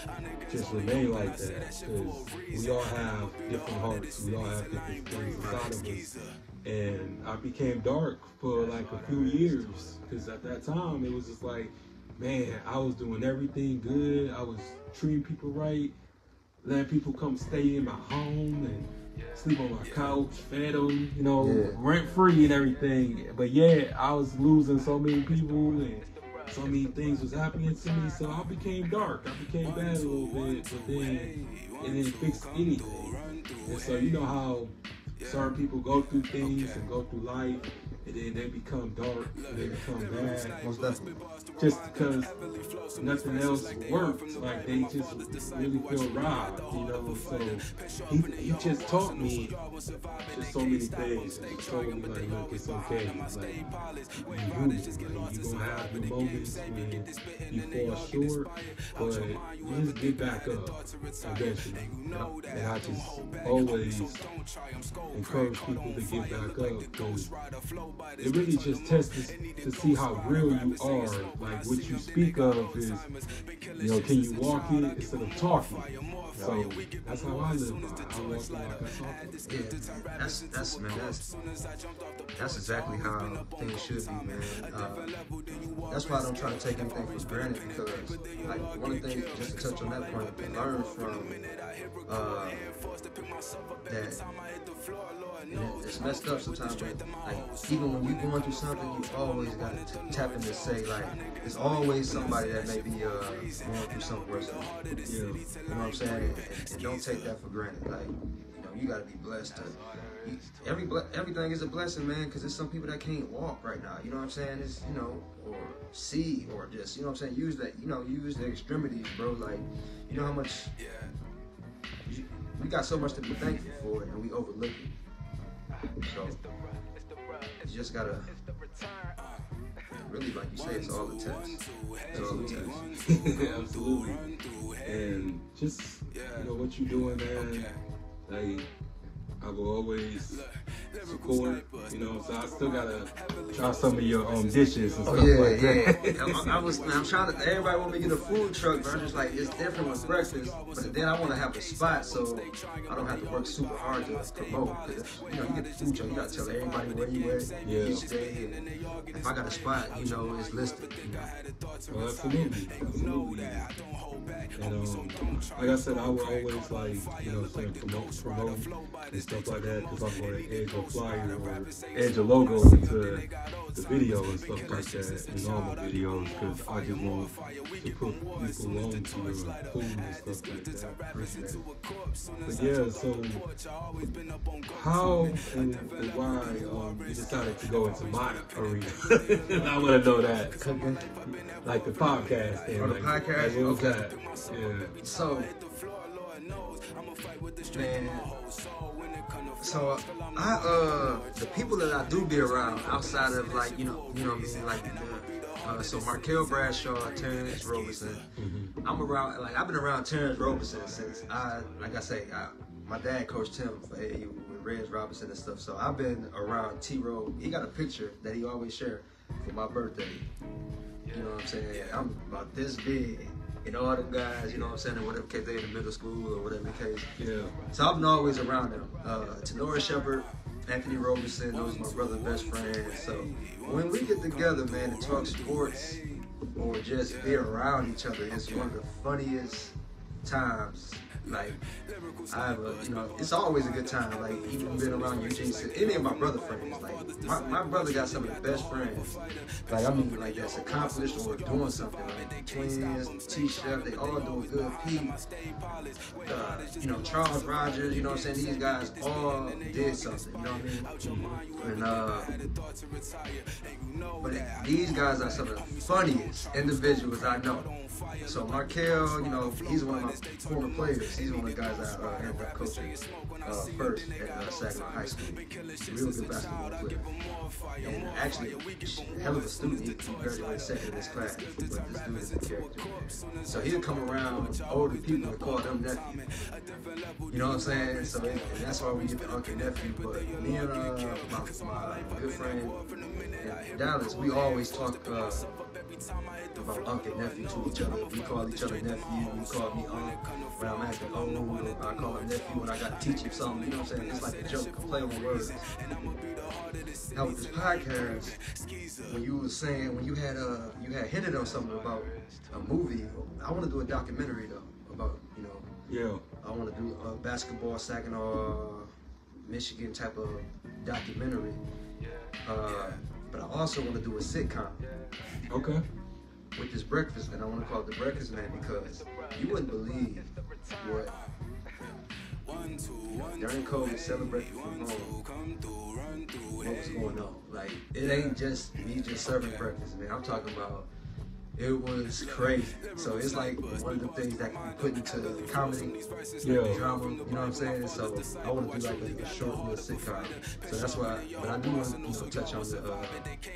Speaker 1: just remain like that because we all have different hearts. We all have different things inside of us. And I became dark for like a few years because at that time it was just like, man, I was doing everything good. I was treating people right, letting people come stay in my home and sleep on my couch, fed them, you know,
Speaker 2: Yeah.
Speaker 1: rent free and everything. But yeah, I was losing so many people and so many things was happening to me. So I became dark. I became bad a little bit, but then it didn't fix anything. And so you know how certain people go through things and go through life. And then they become dark, they become bad
Speaker 2: Most definitely.
Speaker 1: just because nothing else works, Like they just really feel robbed, you know. So he, he just taught me just so many things. And he told me like, look, it's okay. Like you human. Like you gonna have your moments when you fall short, but you just get back up eventually. And I just always encourage people to get back up because it really just tests to, to see how real you are. Like what you speak of is, you know, can you walk it instead of talking? So that's how I live. I walk it like I talk it.
Speaker 2: Yeah, that's that's man, that's that's exactly how things should be, man. Uh, that's why I don't try to take anything for granted because, like, one of the things just to touch on that point, to learn from uh, that. And It's messed up sometimes, but like even when you're going through something, you always got to tap in to say like, there's always somebody that may be uh, going through something worse. Than you.
Speaker 1: Yeah.
Speaker 2: You know what I'm saying? And, and don't take that for granted. Like, you know, you gotta be blessed. To, every everything is a blessing, man. Because there's some people that can't walk right now. You know what I'm saying? It's you know, or see, or just you know what I'm saying. Use that, you know, use the extremities, bro. Like, you know how much. we got so much to be thankful for, and we overlook it. So you just gotta. Really, like you say, it's all the test. It's all the test.
Speaker 1: Absolutely. And just you know what you're doing, man. Like I will always support. You know, so I still gotta try some of your um dishes and
Speaker 2: Oh
Speaker 1: stuff
Speaker 2: yeah,
Speaker 1: like that.
Speaker 2: yeah. I, I was, man, I'm trying to. Everybody want me to get a food truck, but I'm just like, it's different with breakfast. But then I want to have a spot so I don't have to work super hard to promote. You know, you get the food truck, you gotta tell everybody where you at
Speaker 1: Yeah.
Speaker 2: each day. And if I got a spot, you know, it's listed. You know.
Speaker 1: Well, absolutely, absolutely. And um, like I said, I will always like you know saying promote, promote and stuff like that because I'm going to edge a flyer or edge a logo into the video and stuff like that in all my videos because I just want to put people on to the food and stuff like that. But yeah, so how and, why um, you decided to go into my arena? I want to know that like the podcast thing.
Speaker 2: Oh, the
Speaker 1: like,
Speaker 2: podcast? Okay.
Speaker 1: Yeah.
Speaker 2: So, man. So I uh the people that I do be around outside of like you know you know what I mean like the, uh, so Markel Bradshaw, Terrence Robinson. I'm around like I've been around Terrence Robinson since I like I say I, my dad coached him for AAU with Reg Robinson and stuff. So I've been around T Rowe. He got a picture that he always share for my birthday. You know what I'm saying? I'm about this big. And all them guys, you know what I'm saying, in whatever case they in the middle school or whatever the case.
Speaker 1: Yeah.
Speaker 2: So I've been always around them. Uh, Tenora Shepard, Anthony Robinson, those are my brother best friends. So when we get together, man, to talk sports or just be around each other, it's one of the funniest times. Like I have a, you know, it's always a good time. Like even being around Eugene, any of my brother friends. Like my, my brother got some of the best friends. Like I mean, like that's accomplished or doing something. Like twins, T Chef, they all doing good. Pete, uh, you know, Charles Rogers, you know what I'm saying? These guys all did something, you know what I mean? And uh but these guys are some of the funniest individuals I know. So Markel, you know, he's one of my former players. He's one of the guys I uh, ended up coaching uh, first at uh, Saginaw High School. Real good basketball player. And actually, hell of a student. He graduated second in his class. But this dude is a character. So he'll come around older people and call them nephew. You know what I'm saying? So and that's why we get the uncle nephew. But me and uh, my, my good friend in Dallas, we always talk uh, about uncle and nephew to each other. We call each other nephew. You call me uncle when I'm acting old. I call him nephew when I got to teach him something. You know what I'm saying? It's like a joke, a play on words. Now with this podcast, when you was saying when you had uh you had hinted on something about a movie, I want to do a documentary though about you know
Speaker 1: Yeah.
Speaker 2: I want to do a basketball Saginaw Michigan type of documentary. Uh, but I also want to do a sitcom
Speaker 1: Okay.
Speaker 2: with this breakfast, and I want to call it the Breakfast Man because you wouldn't believe what during COVID celebrating from home. What was going on? Like it ain't just me just serving breakfast, man. I'm talking about. It was crazy. So it's like one of the things that can be put into comedy,
Speaker 1: Yeah.
Speaker 2: drama. You know what I'm saying? So I want to do like a, a short little sitcom. So that's why. But I do want to you know, touch on the, uh,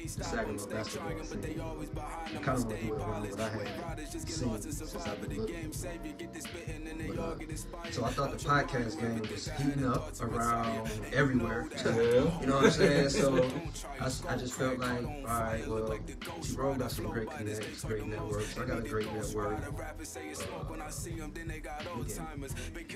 Speaker 2: the Saginaw basketball scene. I kind of want to do it around what I had seen since I've been looking. But, uh, so I thought the podcast game was heating up around everywhere. You know what I'm saying? So I just felt like, all right, well, T-Roll got some great connects, great networks. I got a great network. Uh,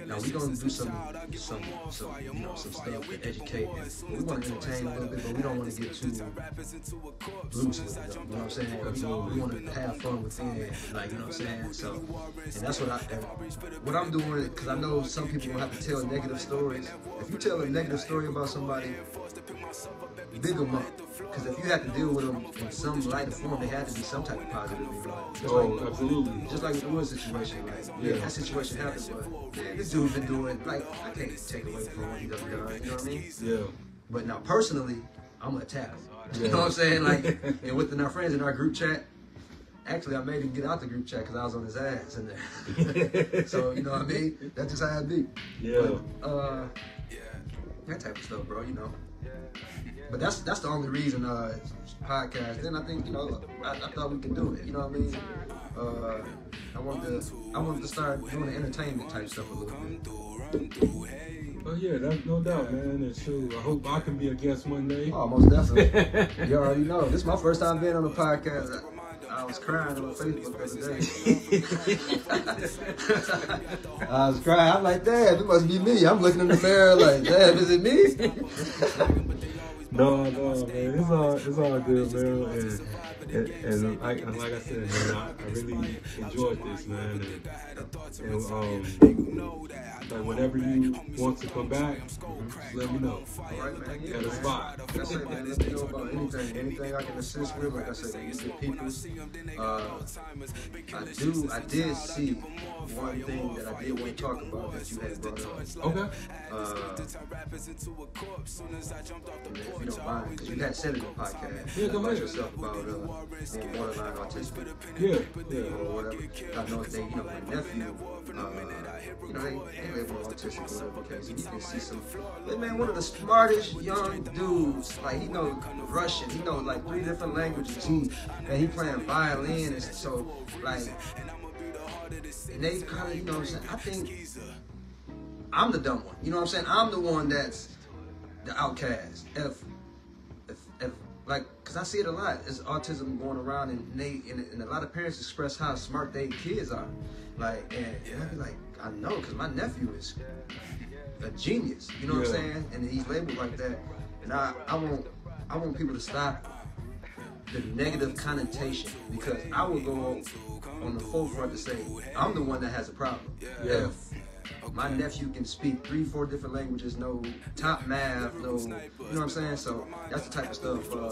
Speaker 2: now we're gonna do some, some, some, you know, some stuff to educate. We want to entertain a little bit, but we don't want to get too loose with it. You know what I'm saying? We, we want to have fun within, like you know what I'm saying. So, and that's what I, what I'm doing, because I know some people will have to tell negative stories. If you tell a negative story about somebody, big them up. Because if you have to deal with them in some light or form, there had to be some type of positive in your life. Just
Speaker 1: Oh,
Speaker 2: like,
Speaker 1: absolutely.
Speaker 2: just like the Wood situation, like, yeah,
Speaker 1: Yeah.
Speaker 2: that situation happened, but man, this dude's been doing, like, I can't take away from what he done you know what I mean?
Speaker 1: Yeah.
Speaker 2: But now, personally, I'm gonna attack him. You know what I'm saying? Like, and within our friends in our group chat, actually, I made him get out the group chat because I was on his ass in there. so, you know what I mean? That's just how it be.
Speaker 1: Yeah.
Speaker 2: But, uh, that type of stuff, bro, you know. But that's that's the only reason uh podcast. Then I think you know I, I thought we could do it. You know what I mean? Uh, I wanted to I wanted to start doing the entertainment type stuff a little bit.
Speaker 1: Oh yeah, that's no doubt, man. It's true. I hope I can be a guest one day.
Speaker 2: Oh, most definitely. you already know. This is my first time being on the podcast. I, I was crying on Facebook the other day. I was crying. I'm like, damn, it must be me. I'm looking in the mirror like, damn, is it me?
Speaker 1: No, no, man. It's all it's all good, man. And and, and like and like I said, man, I, I really enjoyed this, man. And, and um, like whenever you want to come back, just let me know.
Speaker 2: All right, man. Yeah,
Speaker 1: Got a spot.
Speaker 2: Like I said, man, let me know about anything, anything I can assist with. Like I said, you good people. Uh, I do, I did see one thing that I did want to talk about that you had brought up.
Speaker 1: Okay.
Speaker 2: Uh, if you don't mind, because you had said it in the podcast
Speaker 1: Yeah, go ahead.
Speaker 2: yourself about uh, autistic
Speaker 1: Yeah,
Speaker 2: or whatever. I know they, you know, my nephew, uh, you know, they, they label autistic or whatever the you can see some, but man, one of the smartest young dudes, like he know Russian, he know like three different languages. He, and he playing violin and so like, and they kind of, you know, what I'm saying, I think I'm the dumb one. You know what I'm saying? I'm the one that's the outcast. If like, cause I see it a lot. It's autism going around, and they and, and a lot of parents express how smart their kids are. Like, and, and I be like, I know, cause my nephew is a genius. You know what I'm saying? And he's labeled like that. And I, I want, I want people to stop the negative connotation because I will go on the forefront to say I'm the one that has a problem.
Speaker 1: Yeah.
Speaker 2: If my nephew can speak three, four different languages, no top math, no, you know what I'm saying? So that's the type of stuff. Uh,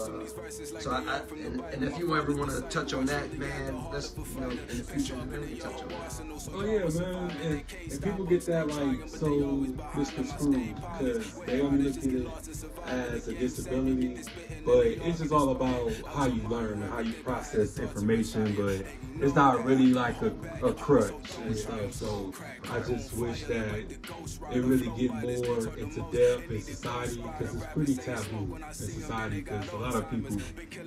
Speaker 2: so I, I and, and if you ever want to touch on that, man, let's you know in the future we can touch on that.
Speaker 1: Oh yeah, man. And, and people get that like so misconstrued because they only look at it as a disability, but it's just all about how you learn and how you process information. But it's not really like a, a crutch and stuff. So I just wish that it really get more into depth in society because it's pretty taboo in society because a lot of people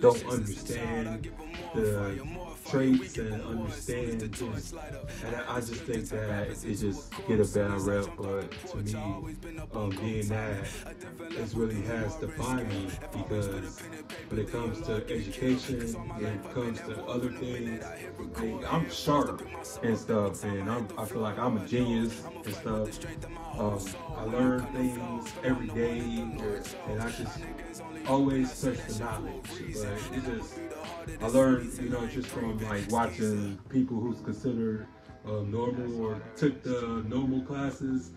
Speaker 1: don't understand the traits and understand just, and I I just think that it just get a bad rep, but to me, um, being that, it really has defined me because when it comes to education, when it comes to other things, I'm sharp and stuff, and I'm, I feel like I'm a genius and stuff. Um, I learn things every day, and I just always search for knowledge, but it just I learned, you know, just from like watching people who's considered uh, normal or took the normal classes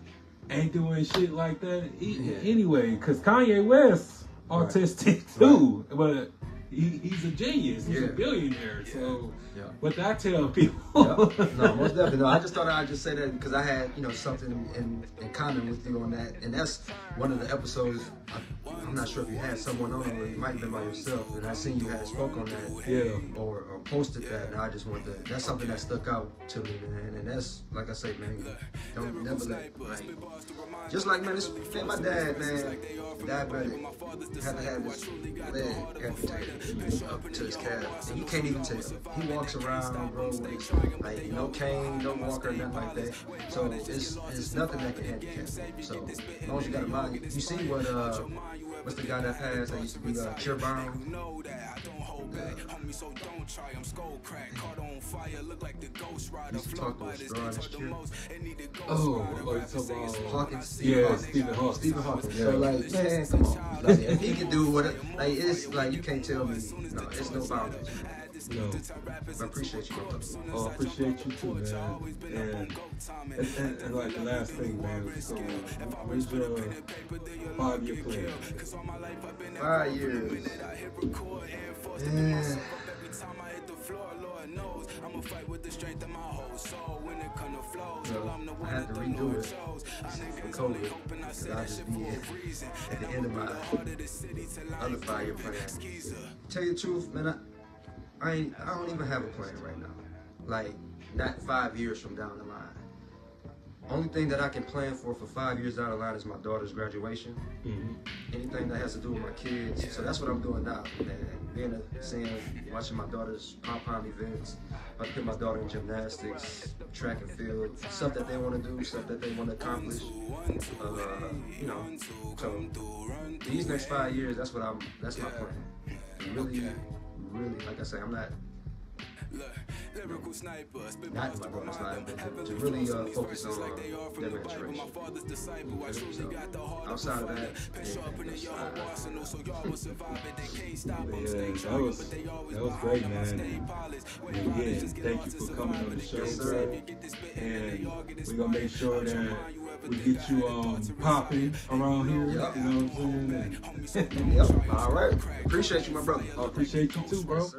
Speaker 1: ain't doing shit like that
Speaker 2: Yeah.
Speaker 1: anyway. Cause Kanye West autistic too, but he, he's a genius. He's
Speaker 2: Yeah.
Speaker 1: a billionaire. So
Speaker 2: Yeah.
Speaker 1: what I tell people.
Speaker 2: Yep. No, most definitely. No, I just thought I'd just say that because I had, you know, something in, in common with you on that. And that's one of the episodes. I, I'm not sure if you had someone on or you might have been by yourself. And I seen you had spoke on that
Speaker 1: Yeah.
Speaker 2: or, or posted that. And I just wanted to, that's something that stuck out to me, man. And that's, like I say, man, don't never let, like, just like, man, this, man, my dad, man, diabetic, had to have his leg amputated up to his calf. And you can't even tell. He walks around, bro, with like no cane, no walker, nothing like that. So it's it's nothing that can handicap. So as long as you got a mind, you see what uh, what's the guy that passed? That used to be uh, Cheer Brown. Used to talk to his straw in his chair.
Speaker 1: oh, oh, you talking about
Speaker 2: Hawkins,
Speaker 1: Yeah. Stephen Hawkins.
Speaker 2: Stephen.
Speaker 1: Yeah.
Speaker 2: So like, man, come on. Like, if he can do what, like, it's like you can't tell me. No, it's no boundaries.
Speaker 1: No.
Speaker 2: I appreciate you, bro.
Speaker 1: Oh, I appreciate you too, man. And, and, and, and like the last thing, man. So, where's your five-year plan?
Speaker 2: Five years. Yeah. So I had to redo it for COVID because I just be at the end of my other five year plan. Tell you the one to. I think only open. I said I should move reason and anybody. Tell the truth, man, I, I ain't I don't even have a plan right now. Like not five years from down the line. Only thing that I can plan for for five years down the line is my daughter's graduation
Speaker 1: Mm-hmm.
Speaker 2: anything that has to do with my kids. So that's what I'm doing now. And being a seeing, watching my daughter's pom pom events. I put my daughter in gymnastics, track and field, stuff that they want to do, stuff that they want to accomplish. Uh, you know, so these next five years, that's what I'm. That's my plan. Really, really, like I say, I'm not. Not in my daughter's life, but to, to really uh, focus on uh, their maturation. So, outside of that,
Speaker 1: Yeah, that. was that was great, man. And again, thank you for coming on the show,
Speaker 2: sir.
Speaker 1: And we're gonna make sure that we get you um popping around here.
Speaker 2: Yep.
Speaker 1: You know what I'm saying?
Speaker 2: Yep. All right. Appreciate you, my brother.
Speaker 1: I appreciate you too, bro.
Speaker 2: Yes.